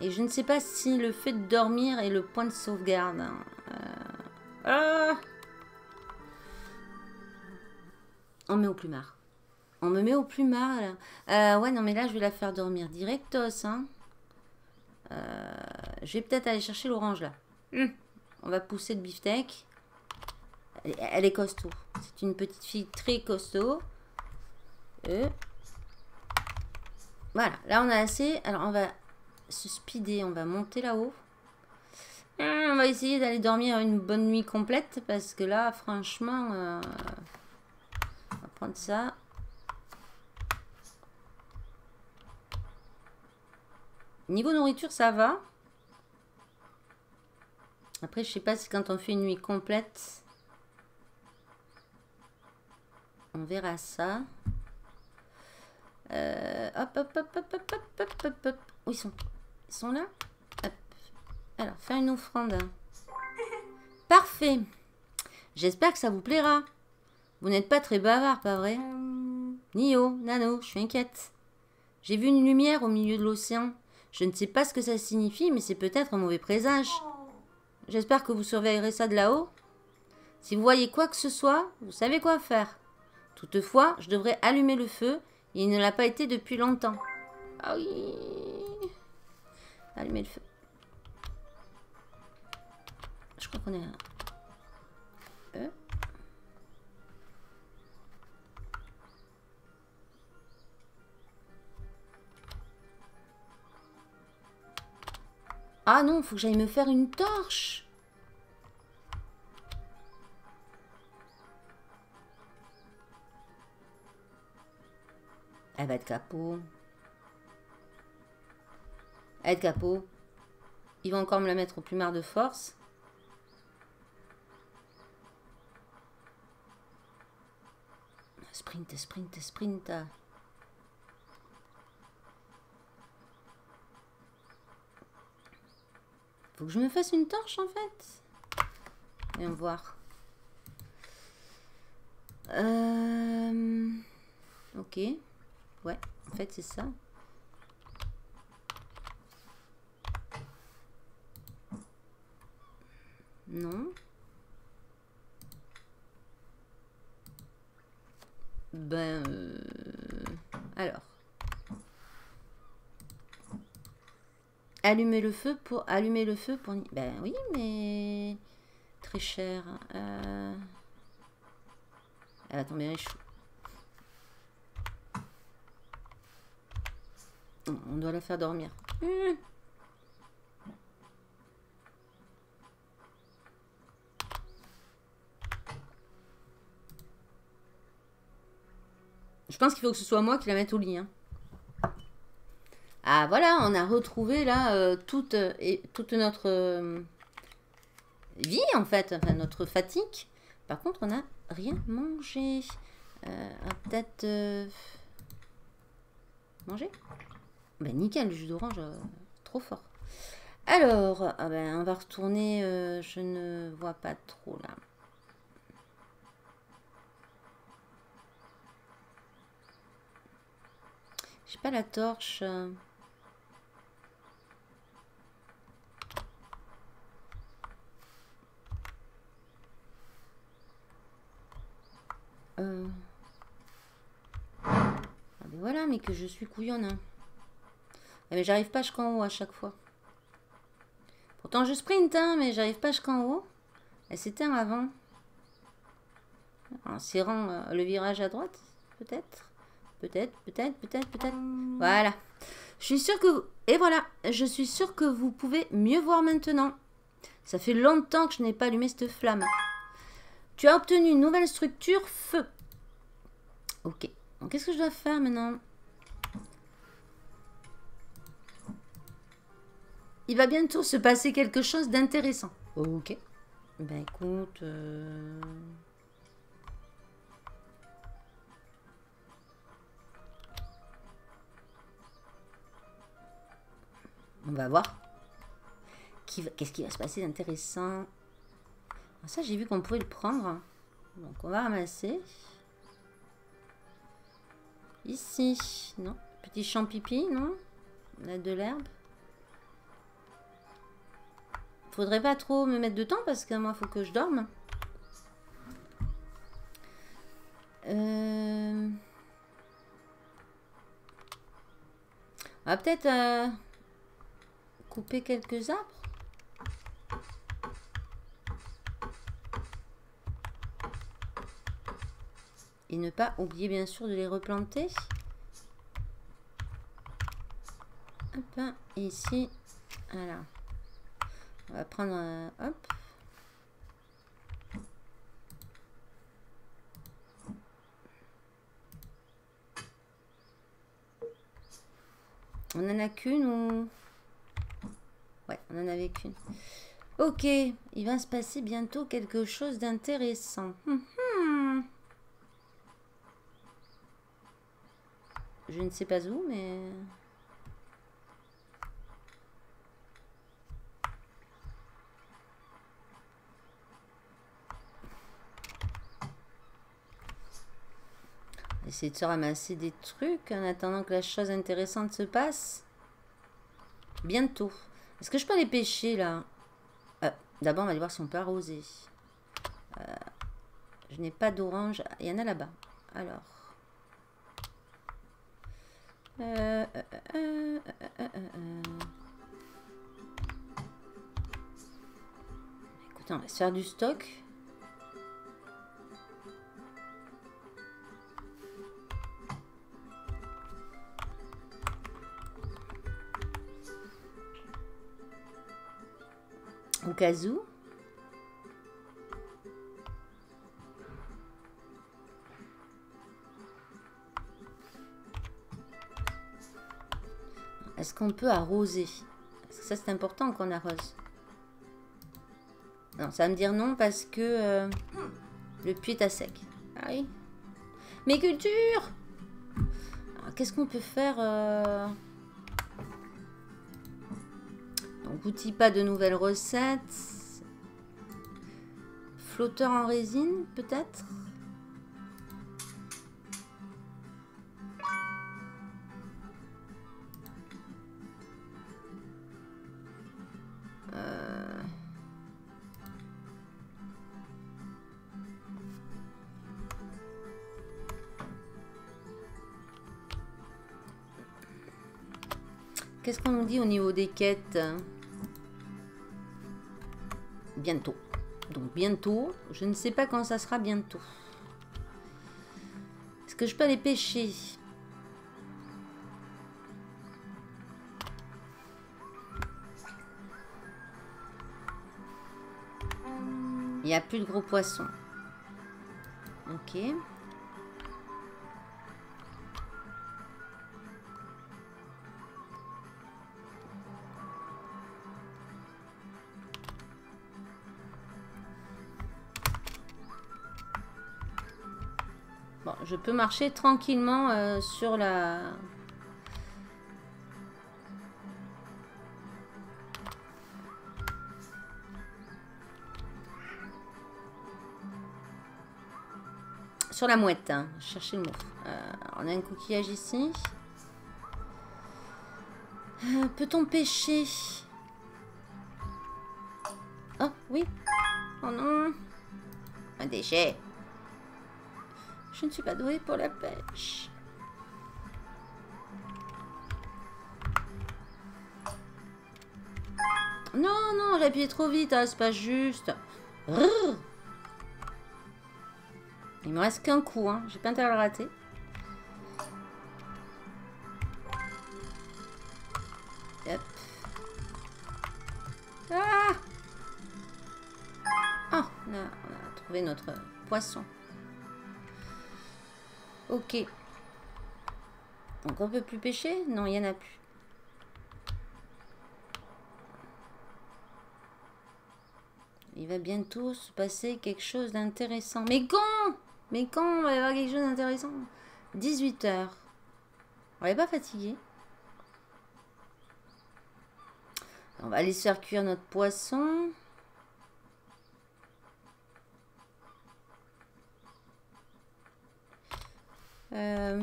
Et je ne sais pas si le fait de dormir est le point de sauvegarde. Euh, ah On met au plumard. On me met au plumard, là. Euh, ouais, non, mais là, je vais la faire dormir directos, hein. Euh, je vais peut-être aller chercher l'orange là. Hmm. On va pousser le beefsteak. Elle, est costaud. C'est une petite fille très costaud. Voilà, là on a assez. Alors on va se speeder, on va monter là-haut. Hmm, on va essayer d'aller dormir une bonne nuit complète parce que là, franchement, euh, on va prendre ça. Niveau nourriture, ça va. Après, je sais pas si quand on fait une nuit complète, on verra ça. Euh, hop, hop, hop, hop, hop, hop, hop, hop, Où ils sont Ils sont là hop. Alors, faire une offrande. Parfait. J'espère que ça vous plaira. Vous n'êtes pas très bavard, pas vrai? Nio, Nano, je suis inquiète. J'ai vu une lumière au milieu de l'océan. Je ne sais pas ce que ça signifie, mais c'est peut-être un mauvais présage. J'espère que vous surveillerez ça de là-haut. Si vous voyez quoi que ce soit, vous savez quoi faire. Toutefois, je devrais allumer le feu, il ne l'a pas été depuis longtemps. Ah oui. Allumer le feu. Je crois qu'on. Euh. Ah non, faut que j'aille me faire une torche. Elle va être capot. Elle va être capot. Il va encore me la mettre au plumard de force. Sprint, sprint, sprint. Faut que je me fasse une torche en fait. Viens voir. Euh... Ok. Ouais, en fait, c'est ça. Non. Ben... Euh, alors. Allumer le feu pour... Allumer le feu pour... Ben oui, mais... Très cher. Euh... Elle va tomber riche. On doit la faire dormir. Je pense qu'il faut que ce soit moi qui la mette au lit. Hein. Ah voilà, on a retrouvé là euh, toute, et, toute notre euh, vie en fait, notre fatigue. Par contre, on n'a rien mangé. Euh, peut-être manger? Ben, nickel, le jus d'orange, euh, trop fort. Alors, ah ben, on va retourner, euh, je ne vois pas trop là. J'ai pas la torche. Euh... Ah ben voilà, mais que je suis couillonne. Hein. Eh, mais j'arrive pas jusqu'en haut à chaque fois. Pourtant je sprint, hein, mais j'arrive pas jusqu'en haut. Elle s'éteint avant. En serrant euh, le virage à droite, peut-être. Peut-être, peut-être, peut-être, peut-être. Voilà. Je suis sûre que... Et voilà, je suis sûre que vous pouvez mieux voir maintenant. Ça fait longtemps que je n'ai pas allumé cette flamme. Tu as obtenu une nouvelle structure feu. Ok. Qu'est-ce que je dois faire maintenant? Il va bientôt se passer quelque chose d'intéressant. Ok. Ben écoute... Euh, on va voir. Qu'est-ce qui va se passer d'intéressant? Ah, Ça, j'ai vu qu'on pouvait le prendre. Donc, on va ramasser. Ici, non. Petit champ pipi, non? On a de l'herbe. Faudrait pas trop me mettre de temps parce que moi, faut que je dorme. Euh, on va peut-être euh, couper quelques arbres. Et ne pas oublier bien sûr de les replanter. Hop, ici, voilà. On va prendre un... Hop. On en a qu'une ou... Ouais, on en avait qu'une. Ok, il va se passer bientôt quelque chose d'intéressant. Hum, hum. Je ne sais pas où, mais... Essayer de se ramasser des trucs en attendant que la chose intéressante se passe. Bientôt. Est-ce que je peux aller pêcher là? Euh, D'abord, on va aller voir si on peut arroser. Euh, je n'ai pas d'orange. Il y en a là-bas. Alors. Euh, euh, Écoutez, on va se faire du stock. Où. Est-ce qu'on peut arroser? Parce que ça, c'est important qu'on arrose. Non, ça va me dire non parce que euh, le puits est à sec. Ah oui. Mes cultures Qu'est-ce qu'on peut faire euh... Outil pas de nouvelles recettes. Flotteur en résine, peut-être? Euh. Qu'est-ce qu'on nous dit au niveau des quêtes? Bientôt. Donc bientôt, je ne sais pas quand ça sera bientôt. Est-ce que je peux aller pêcher? Il n'y a plus de gros poissons. Ok. Je peux marcher tranquillement euh, sur la... Sur la mouette, hein. chercher le mot. Euh, on a un coquillage ici. Euh, peut-on pêcher? Oh, oui. Oh non. Un déchet. Je ne suis pas douée pour la pêche. Non, non, j'ai appuyé trop vite, hein, c'est pas juste. Il me reste qu'un coup, hein. j'ai pas intérêt à le rater. Hop. Ah Oh, on a trouvé notre poisson. Ok. Donc on peut plus pêcher? Non, il n'y en a plus. Il va bientôt se passer quelque chose d'intéressant. Mais quand? Mais quand on va y avoir quelque chose d'intéressant? 18 heures. On n'est pas fatigué. On va aller se faire cuire notre poisson. Euh,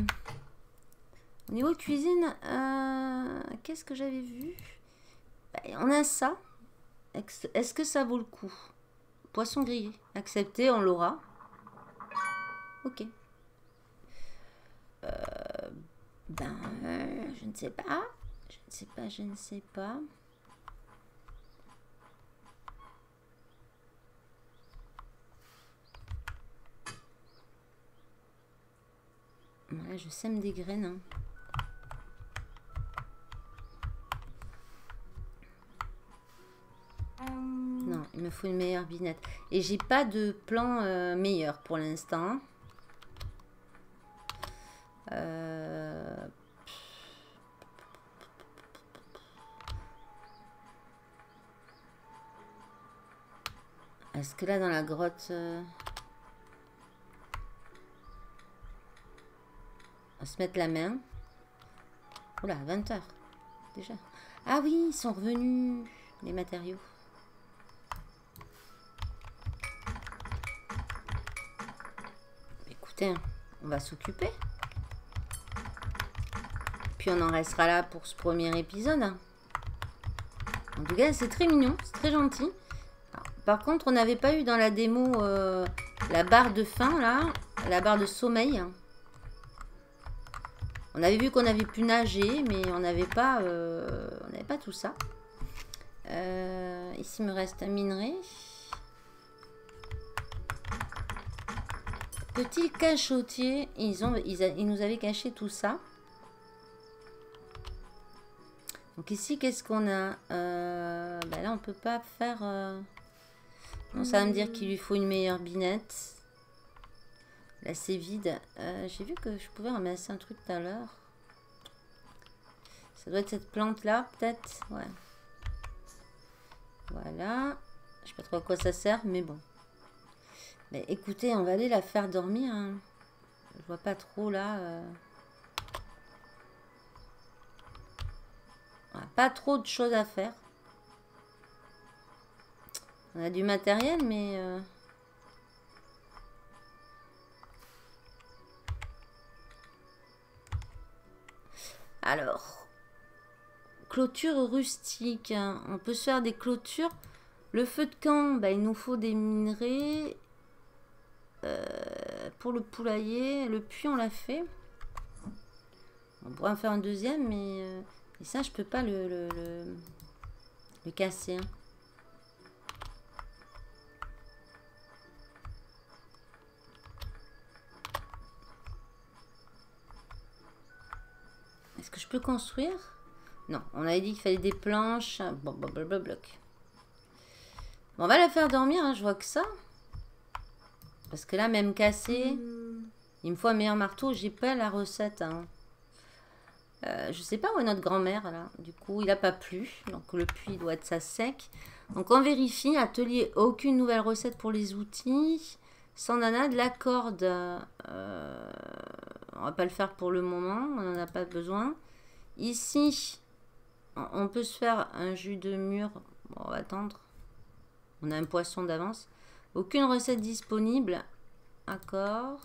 au niveau cuisine, euh, qu'est-ce que j'avais vu? Ben, On a ça. Est-ce que ça vaut le coup? Poisson grillé. Accepté, on l'aura. Ok. Euh, ben, je ne sais pas. Je ne sais pas, je ne sais pas. Je sème des graines. Hein. Non, il me faut une meilleure binette. Et j'ai pas de plan euh, meilleur pour l'instant. Euh... Est-ce que là dans la grotte... Euh, On va se mettre la main. Oula, 20 heures. Déjà. Ah oui, ils sont revenus, les matériaux. Écoutez, on va s'occuper. Puis on en restera là pour ce premier épisode. En tout cas, c'est très mignon, c'est très gentil. par contre, on n'avait pas eu dans la démo euh, la barre de faim, là, la barre de sommeil. On avait vu qu'on avait pu nager, mais on n'avait pas, euh, pas tout ça. Euh, ici, il me reste un minerai. Petit cachotier. Ils, ont, ils, nous avaient caché tout ça. Donc ici, qu'est-ce qu'on a? Euh, ben Là, on peut pas faire... Non, ça va me dire qu'il lui faut une meilleure binette. Là, c'est vide. Euh, j'ai vu que je pouvais ramasser un truc tout à l'heure. Ça doit être cette plante-là, peut-être. Ouais. Voilà. Je sais pas trop à quoi ça sert, mais bon. Mais écoutez, on va aller la faire dormir. Hein. Je vois pas trop là. Euh. pas trop de choses à faire. On a du matériel, mais... Euh, Alors, clôture rustique. Hein. On peut se faire des clôtures. Le feu de camp, bah, il nous faut des minerais. Euh, pour le poulailler, le puits, on l'a fait. On pourrait en faire un deuxième, mais... Euh, ça, je peux pas le, le, casser. Hein. Est-ce que je peux construire? Non, on avait dit qu'il fallait des planches. Bon, bon, bon, bon, bloc. on va la faire dormir, hein, je vois que ça. Parce que là, même cassé, hmm. il me faut un meilleur marteau. J'ai pas la recette. Hein. Euh, je sais pas où est notre grand-mère là. Du coup, il n'a pas plu. Donc le puits doit être ça sec. Donc on vérifie. Atelier, aucune nouvelle recette pour les outils. Sans nana, de la corde. Euh, on va pas le faire pour le moment, on n'en a pas besoin. Ici, on peut se faire un jus de mûre. on va attendre. On a un poisson d'avance. Aucune recette disponible. Accord.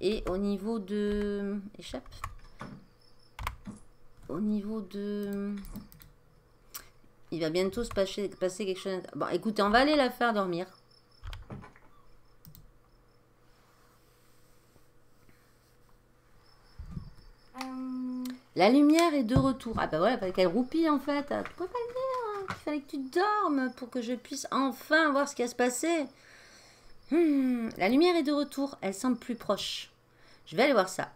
Et au niveau de... Échappe. Au niveau de... Il va bientôt se passer quelque chose... Bon, écoutez, on va aller la faire dormir. La lumière est de retour. Ah bah voilà, il fallait qu'elle roupille en fait. Tu pouvais pas le dire. Hein. Il fallait que tu dormes pour que je puisse enfin voir ce qui a se passer. Hmm, la lumière est de retour. Elle semble plus proche. Je vais aller voir ça.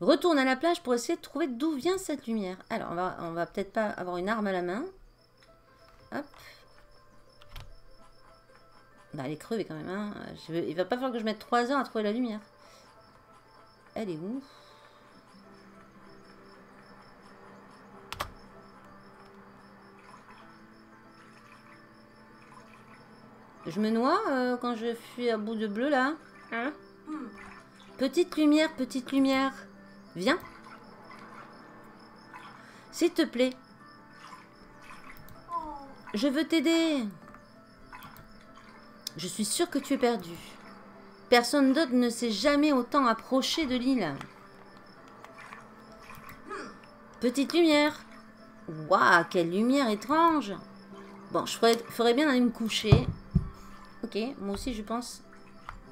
Retourne à la plage pour essayer de trouver d'où vient cette lumière. Alors, on va, on va peut-être pas avoir une arme à la main. Hop. Bah, elle est crevée quand même. Hein. Il va pas falloir que je mette 3 heures à trouver la lumière. Elle est où? Je me noie euh, quand je fuis à bout de bleu là. Hein Petite lumière, petite lumière. Viens. S'il te plaît. Je veux t'aider. Je suis sûre que tu es perdu. Personne d'autre ne s'est jamais autant approché de l'île. Petite lumière. Waouh, quelle lumière étrange. Bon, je ferais, ferais bien d'aller me coucher. Ok, moi aussi je pense.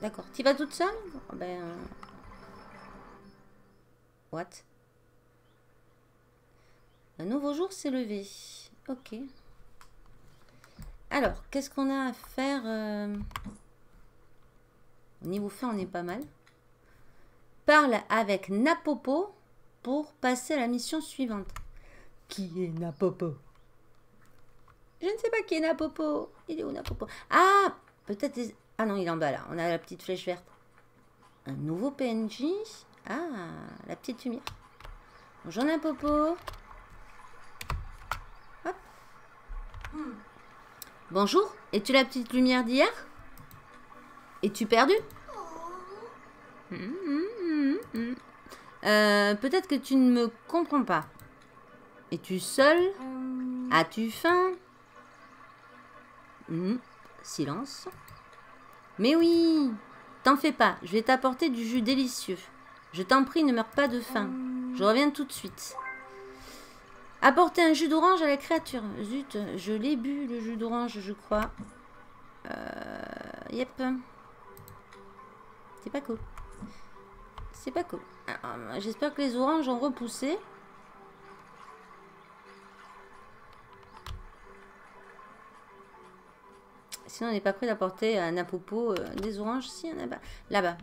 D'accord. Tu vas toute seule? Ben... Euh, what? Un nouveau jour s'est levé. Ok. Alors, qu'est-ce qu'on a à faire euh, Au niveau fait, on est pas mal. Parle avec Napopo pour passer à la mission suivante. Qui est Napopo? Je ne sais pas qui est Napopo. Il est où Napopo? Ah Peut-être... Ah non, il est en bas là. On a la petite flèche verte. Un nouveau PNJ. Ah, la petite lumière. Bonjour Napopo. Hop. Bonjour. Es-tu la petite lumière d'hier? Es-tu perdu euh, Peut-être que tu ne me comprends pas. Es-tu seul As-tu faim? Silence. Mais oui T'en fais pas, je vais t'apporter du jus délicieux. Je t'en prie, ne meurs pas de faim. Je reviens tout de suite. Apporter un jus d'orange à la créature. Zut, je l'ai bu, le jus d'orange, je crois. Euh, yep. C'est pas cool. C'est pas cool. J'espère que les oranges ont repoussé. Sinon, on n'est pas prêt d'apporter à Napopo euh, des oranges. Si, on a. Là-bas.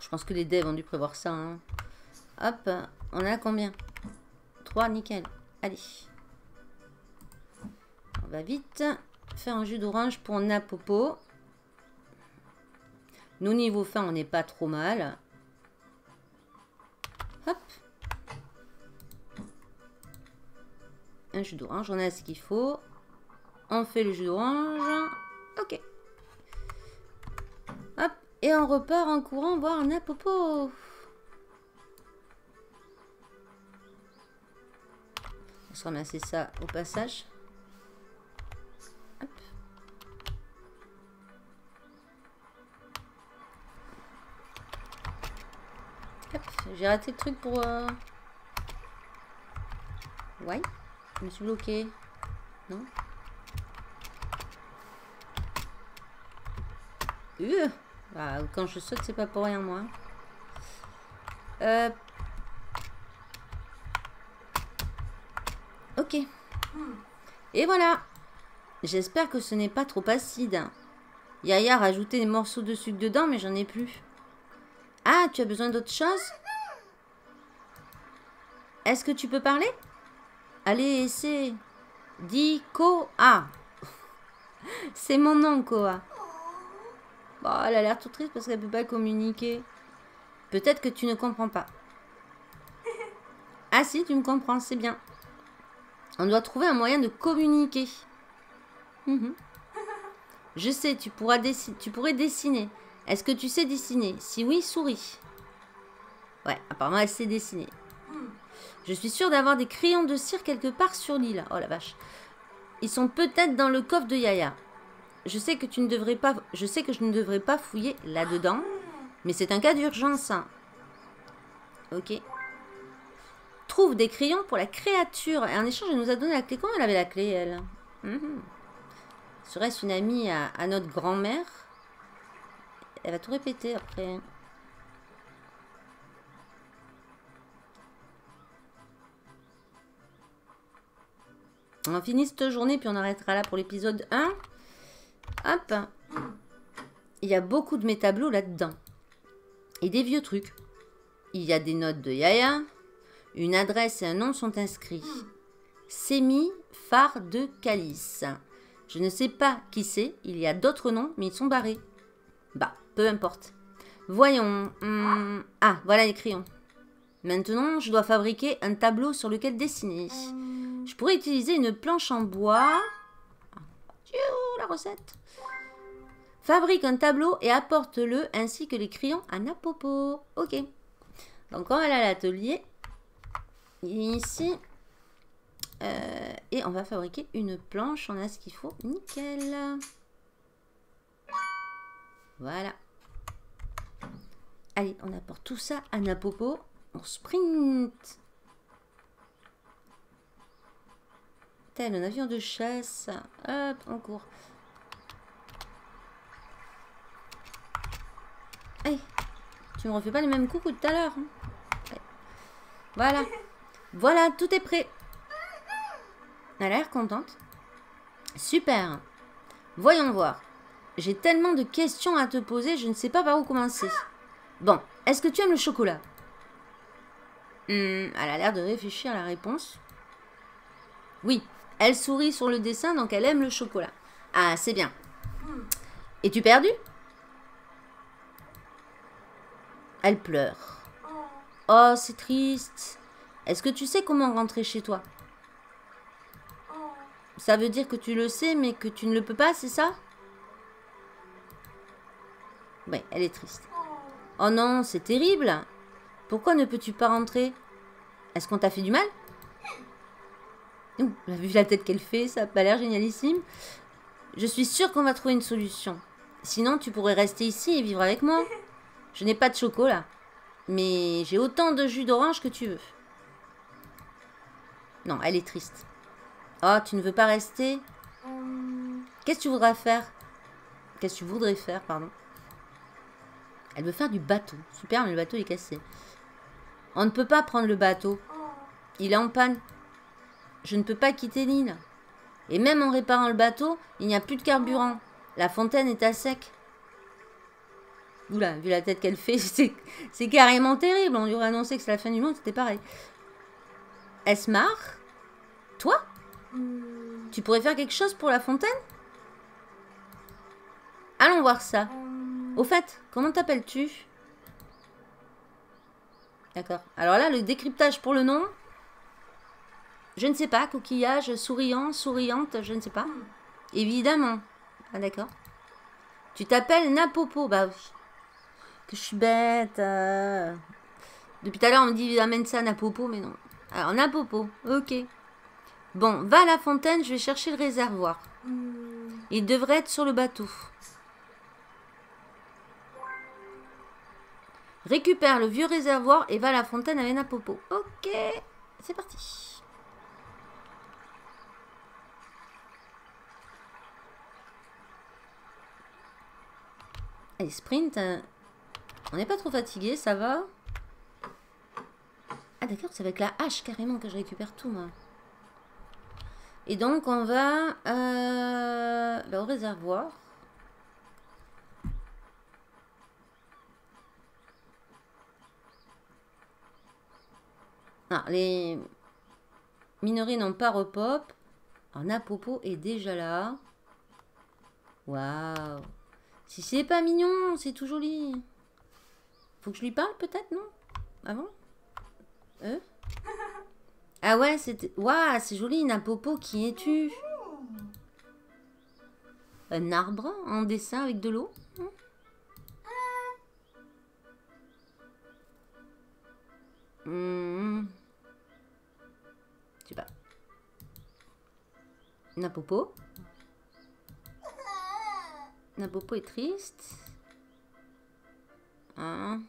Je pense que les devs ont dû prévoir ça. Hein. Hop, on a combien? 3, nickel. Allez. On va vite faire un jus d'orange pour Napopo. Nous, niveau fin, on n'est pas trop mal. Hop. Un jus d'orange, on a ce qu'il faut. On fait le jus d'orange. Ok. Hop. Et on repart en courant voir Napopo. On se ramasser ça au passage. J'ai raté le truc pour... Euh... Ouais. Je me suis bloqué. Non euh. bah, Quand je saute, c'est pas pour rien, moi. Euh... Ok. Et voilà. J'espère que ce n'est pas trop acide. Yaya a rajouté des morceaux de sucre dedans, mais j'en ai plus. Ah, tu as besoin d'autre chose? Est-ce que tu peux parler? Allez, c'est... Dis Koa. c'est mon nom, Koa. Bon, elle a l'air tout triste parce qu'elle peut pas communiquer. Peut-être que tu ne comprends pas. Ah si, tu me comprends, c'est bien. On doit trouver un moyen de communiquer. Mhm. Je sais, tu, pourras tu pourrais dessiner. Est-ce que tu sais dessiner? Si oui, souris. Ouais, apparemment elle sait dessiner. Je suis sûre d'avoir des crayons de cire quelque part sur l'île. Oh la vache. Ils sont peut-être dans le coffre de Yaya. Je sais que tu ne devrais pas... Je sais que je ne devrais pas fouiller là-dedans. Mais c'est un cas d'urgence. Ok. Trouve des crayons pour la créature. Et en échange, elle nous a donné la clé. Comment elle avait la clé, elle? Mhm. Serait-ce une amie à notre grand-mère? Elle va tout répéter après. On finit cette journée, puis on arrêtera là pour l'épisode 1. Hop. Il y a beaucoup de mes tableaux là-dedans. Et des vieux trucs. Il y a des notes de Yaya. Une adresse et un nom sont inscrits. Semi phare de Calice. Je ne sais pas qui c'est. Il y a d'autres noms, mais ils sont barrés. Bah, peu importe. Voyons. Hmm, ah, voilà les crayons. Maintenant, je dois fabriquer un tableau sur lequel dessiner. Je pourrais utiliser une planche en bois. la recette. Fabrique un tableau et apporte-le ainsi que les crayons à Napopo. Ok. Donc on va aller à l'atelier. Ici. Euh, et on va fabriquer une planche. On a ce qu'il faut. Nickel. Voilà. Allez, on apporte tout ça à Napopo. On sprint. Tel un avion de chasse. Hop, on court. Hey, tu me refais pas les mêmes coups que tout à l'heure. Hein. Voilà. Voilà, tout est prêt. Elle a l'air contente. Super. Voyons voir. J'ai tellement de questions à te poser, je ne sais pas par où commencer. Bon, est-ce que tu aimes le chocolat? Hmm, Elle a l'air de réfléchir à la réponse. Oui, elle sourit sur le dessin, donc elle aime le chocolat. Ah, c'est bien. Es-tu perdu? Elle pleure. Oh, c'est triste. Est-ce que tu sais comment rentrer chez toi? Ça veut dire que tu le sais, mais que tu ne le peux pas, c'est ça? Oui, elle est triste. Oh non, c'est terrible. Pourquoi ne peux-tu pas rentrer? Est-ce qu'on t'a fait du mal? Vu la tête qu'elle fait, ça n'a pas l'air génialissime. Je suis sûre qu'on va trouver une solution. Sinon, tu pourrais rester ici et vivre avec moi. Je n'ai pas de chocolat. Mais j'ai autant de jus d'orange que tu veux. Non, elle est triste. Oh, tu ne veux pas rester? Qu'est-ce que tu voudras faire? Qu'est-ce que tu voudrais faire, pardon? Elle veut faire du bateau. Super, mais le bateau est cassé. On ne peut pas prendre le bateau. Il est en panne. Je ne peux pas quitter l'île. Et même en réparant le bateau, il n'y a plus de carburant. La fontaine est à sec. Oula, vu la tête qu'elle fait, c'est carrément terrible. On lui aurait annoncé que c'est la fin du monde, c'était pareil. Esmar Toi hmm. Tu pourrais faire quelque chose pour la fontaine? Allons voir ça. Hmm. Au fait, comment t'appelles-tu? D'accord. Alors là, le décryptage pour le nom. Je ne sais pas, coquillage, souriant, souriante, je ne sais pas. Évidemment. Ah d'accord. Tu t'appelles Napopo. Bah Que je suis bête. Euh. Depuis tout à l'heure, on me dit amène ça Napopo, mais non. Alors Napopo, ok. Bon, va à la fontaine, je vais chercher le réservoir. Hmm. Il devrait être sur le bateau. Récupère le vieux réservoir et va à la fontaine avec Napopo. Ok, c'est parti. Allez, sprint. On n'est pas trop fatigué, ça va Ah d'accord, c'est avec la hache carrément que je récupère tout, moi. Et donc, on va euh, bah, au réservoir. Ah, les minerais n'ont pas repop. Alors, Napopo est déjà là. Waouh si c'est pas mignon, c'est tout joli. Faut que je lui parle peut-être, non? Avant ah euh? Ah ouais, c'était... Waouh, c'est joli, Napopo, qui es-tu Un arbre en dessin avec de l'eau hmm. Je sais pas. Napopo Napopo est triste. Hein.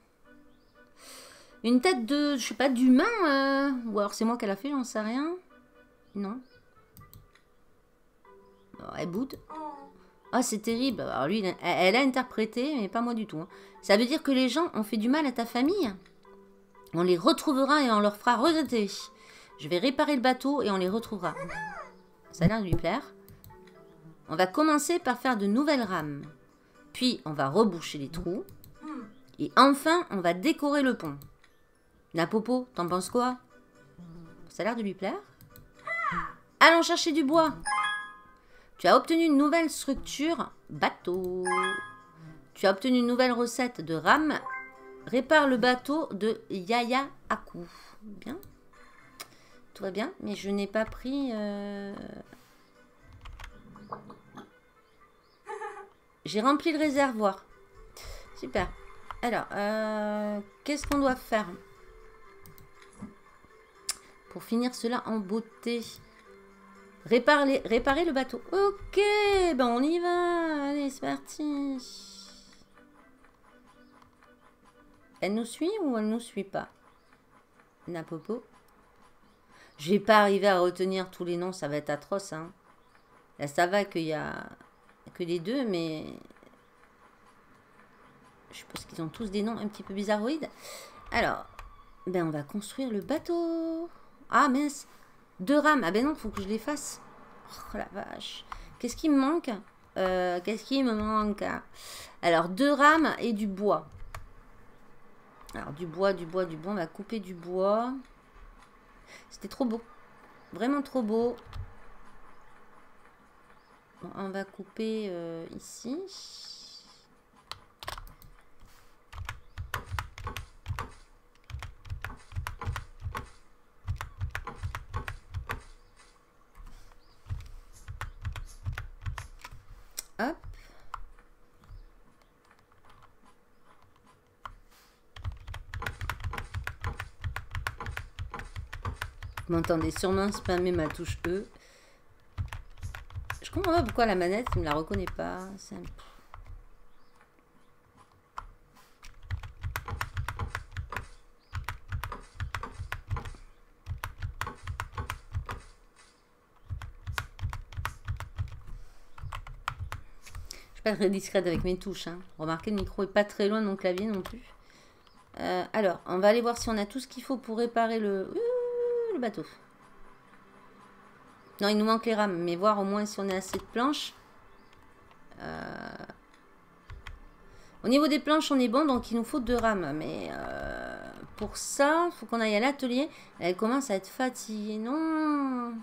Une tête de, je sais pas, d'humain. Euh. Ou alors c'est moi qu'elle a fait, j'en sais rien. Non. elle boude. Ah, c'est terrible. Alors lui, elle, a interprété, mais pas moi du tout. Hein. Ça veut dire que les gens ont fait du mal à ta famille? On les retrouvera et on leur fera regretter. Je vais réparer le bateau et on les retrouvera. Ça a l'air de lui plaire. On va commencer par faire de nouvelles rames. Puis, on va reboucher les trous. Et enfin, on va décorer le pont. Napopo, t'en penses quoi? Ça a l'air de lui plaire? Allons chercher du bois. Tu as obtenu une nouvelle structure bateau. Tu as obtenu une nouvelle recette de rame. Répare le bateau de Yaya Aku. Bien? Tout va bien, mais je n'ai pas pris... Euh, J'ai rempli le réservoir. Super. Alors, euh, qu'est-ce qu'on doit faire Pour finir cela en beauté? Réparer, le bateau. Ok, ben on y va. Allez, c'est parti. Elle nous suit ou elle nous suit pas? Napopo. Je vais pas arriver à retenir tous les noms, ça va être atroce. Hein. Là, ça va qu'il y a que les deux, mais je pense qu'ils ont tous des noms un petit peu bizarroïdes. Alors, ben on va construire le bateau. Ah mince, deux rames. Ah ben non, faut que je les fasse. Oh la vache. Qu'est-ce qui me manque? Euh, Qu'est-ce qui me manque? Alors, deux rames et du bois. Alors, du bois, du bois, du bois. On va couper du bois. C'était trop beau. Vraiment trop beau on va couper euh, ici. Hop. Vous m'entendez sûrement spammer ma touche E. Je pourquoi la manette ne la reconnaît pas. suis pas très discrète avec mes touches. Hein. Remarquez, le micro est pas très loin de mon clavier non plus. Euh, alors, on va aller voir si on a tout ce qu'il faut pour réparer le bateau. Non, il nous manque les rames, mais voir au moins si on a assez de planches. Euh, au niveau des planches, on est bon, donc il nous faut deux rames. Mais euh, pour ça, il faut qu'on aille à l'atelier. Elle commence à être fatiguée. Non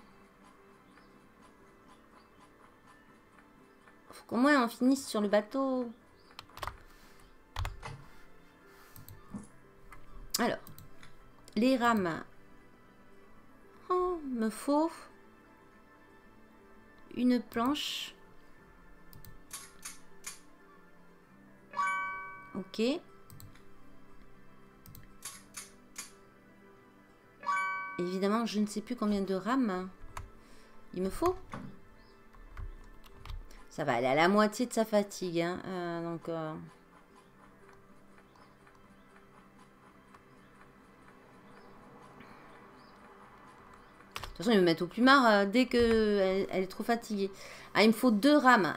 faut qu'au moins on finisse sur le bateau. Alors, les rames. Oh, me faut une planche. Ok. Évidemment, je ne sais plus combien de rames il me faut. Ça va, elle à la moitié de sa fatigue. Hein. Euh, donc... Euh, toute façon, ils me mettent au plus marre euh, dès qu'elle elle est trop fatiguée. Ah, il me faut deux rames.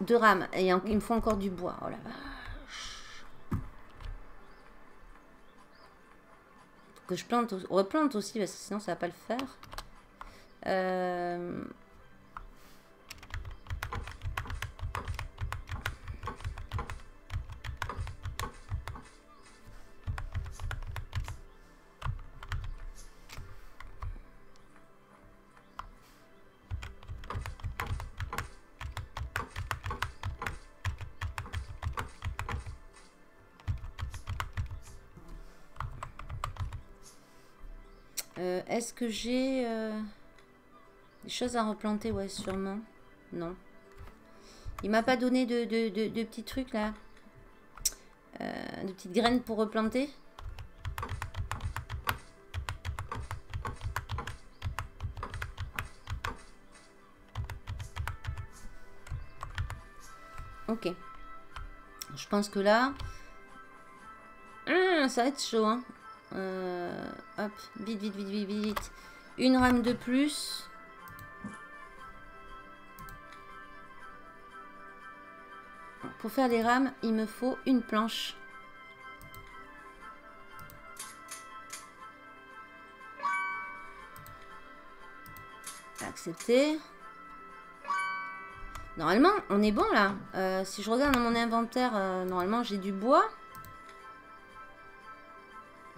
Deux rames. Et il me faut encore du bois. Oh la vache. que je plante, replante aussi, parce que sinon ça va pas le faire. Euh... Que j'ai euh, des choses à replanter? Ouais, sûrement. Non. Il m'a pas donné de, de, petits trucs là. Euh, de petites graines pour replanter? Ok. Je pense que là... Hum, ça va être chaud. Hein. Euh, hop, vite, vite, vite, vite, vite. Une rame de plus. Pour faire les rames, il me faut une planche. Accepter. Normalement, on est bon là. Euh, si je regarde dans mon inventaire, euh, normalement j'ai du bois.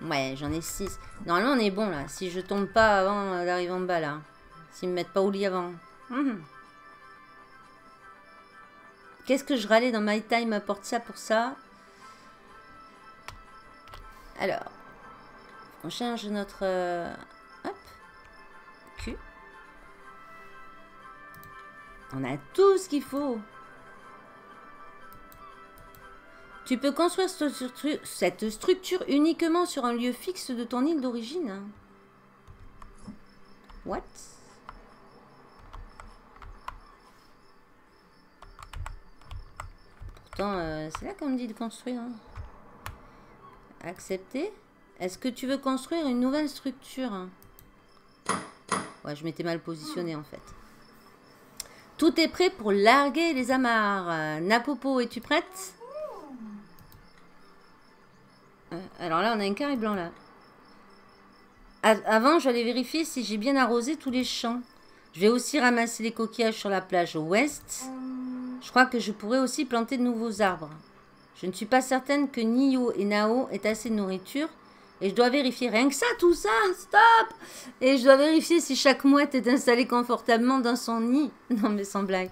Ouais, j'en ai 6. Normalement, on est bon, là. Si je tombe pas avant euh, d'arriver en bas, là. S'ils me mettent pas au lit avant. Mhm. Qu'est-ce que je râlais dans My Time apporte ça pour ça? Alors. On change notre... Euh, hop. Q. On a tout ce qu'il faut. Tu peux construire cette structure uniquement sur un lieu fixe de ton île d'origine. What? Pourtant, euh, c'est là qu'on me dit de construire. Hein. Accepter. Est-ce que tu veux construire une nouvelle structure? Ouais, je m'étais mal positionné en fait. Tout est prêt pour larguer les amarres. Napopo, es-tu prête? Alors là, on a un carré blanc là. Avant, j'allais vérifier si j'ai bien arrosé tous les champs. Je vais aussi ramasser les coquillages sur la plage ouest. Je crois que je pourrais aussi planter de nouveaux arbres. Je ne suis pas certaine que Nio et Nao aient assez de nourriture. Et je dois vérifier rien que ça, tout ça, stop Et je dois vérifier si chaque mouette est installée confortablement dans son nid. Non mais sans blague.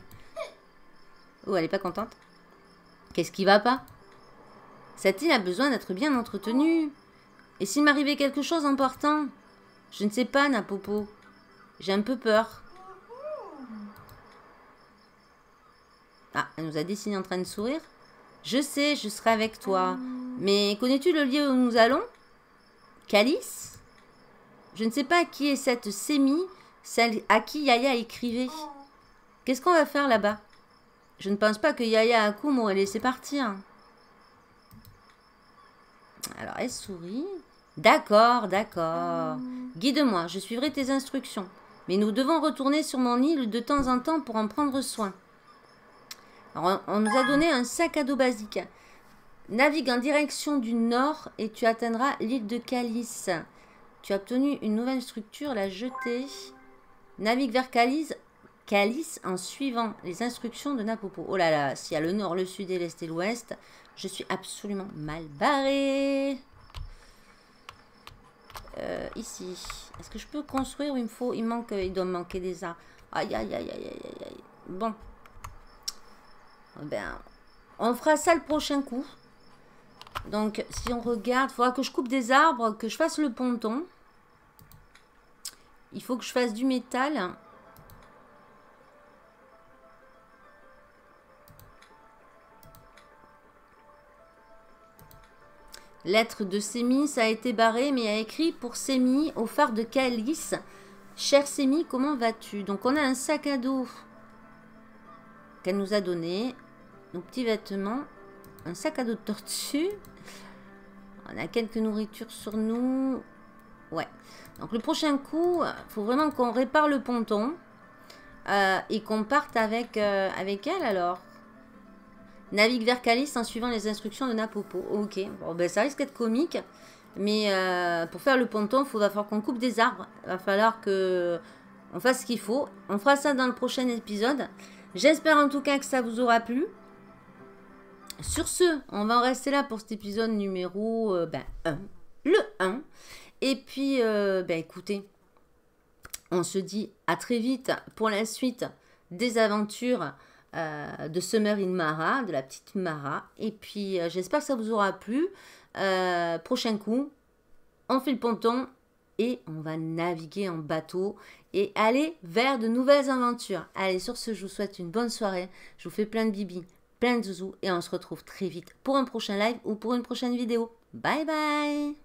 Oh, elle est pas contente. Qu'est-ce qui va pas? Cette île a besoin d'être bien entretenue. Et s'il m'arrivait quelque chose d'important Je ne sais pas, Napopo. J'ai un peu peur. Ah, elle nous a dessiné en train de sourire. Je sais, je serai avec toi. Mais connais-tu le lieu où nous allons? Calice? Je ne sais pas qui est cette Sémi, celle à qui Yaya écrivait. Qu'est-ce qu'on va faire là-bas? Je ne pense pas que Yaya Akou m'aurait laissé partir. Alors, elle sourit. D'accord, d'accord. Guide-moi, je suivrai tes instructions. Mais nous devons retourner sur mon île de temps en temps pour en prendre soin. Alors, on nous a donné un sac à dos basique. Navigue en direction du nord et tu atteindras l'île de Calice. Tu as obtenu une nouvelle structure, la jetée. Navigue vers Calice, Calice en suivant les instructions de Napopo. Oh là là, s'il y a le nord, le sud et l'est et l'ouest, je suis absolument mal barré. Euh, ici. Est-ce que je peux construire il me faut Il manque, il doit me manquer des arbres. Aïe, aïe, aïe, aïe, aïe, aïe. Bon. Ben, on fera ça le prochain coup. Donc, si on regarde, il faudra que je coupe des arbres, que je fasse le ponton. Il faut que je fasse du métal. Lettre de Sémi, ça a été barré, mais a écrit pour Sémi au phare de Calice. Cher Sémi, comment vas-tu? Donc on a un sac à dos qu'elle nous a donné. Nos petits vêtements. Un sac à dos de tortue. On a quelques nourritures sur nous. Ouais. Donc le prochain coup, il faut vraiment qu'on répare le ponton. Euh, et qu'on parte avec, euh, avec elle alors. Navigue vers Calice en suivant les instructions de Napopo. Ok, bon, ben, ça risque d'être comique. Mais euh, pour faire le ponton, il va falloir qu'on coupe des arbres. Il va falloir que on fasse ce qu'il faut. On fera ça dans le prochain épisode. J'espère en tout cas que ça vous aura plu. Sur ce, on va en rester là pour cet épisode numéro euh, ben, 1. Le 1. Et puis, euh, ben, écoutez, on se dit à très vite pour la suite des aventures euh, de Summer in Mara, de la petite Mara. Et puis, euh, j'espère que ça vous aura plu. Euh, prochain coup, on fait le ponton et on va naviguer en bateau et aller vers de nouvelles aventures. Allez, sur ce, je vous souhaite une bonne soirée. Je vous fais plein de bibi, plein de zouzous et on se retrouve très vite pour un prochain live ou pour une prochaine vidéo. Bye bye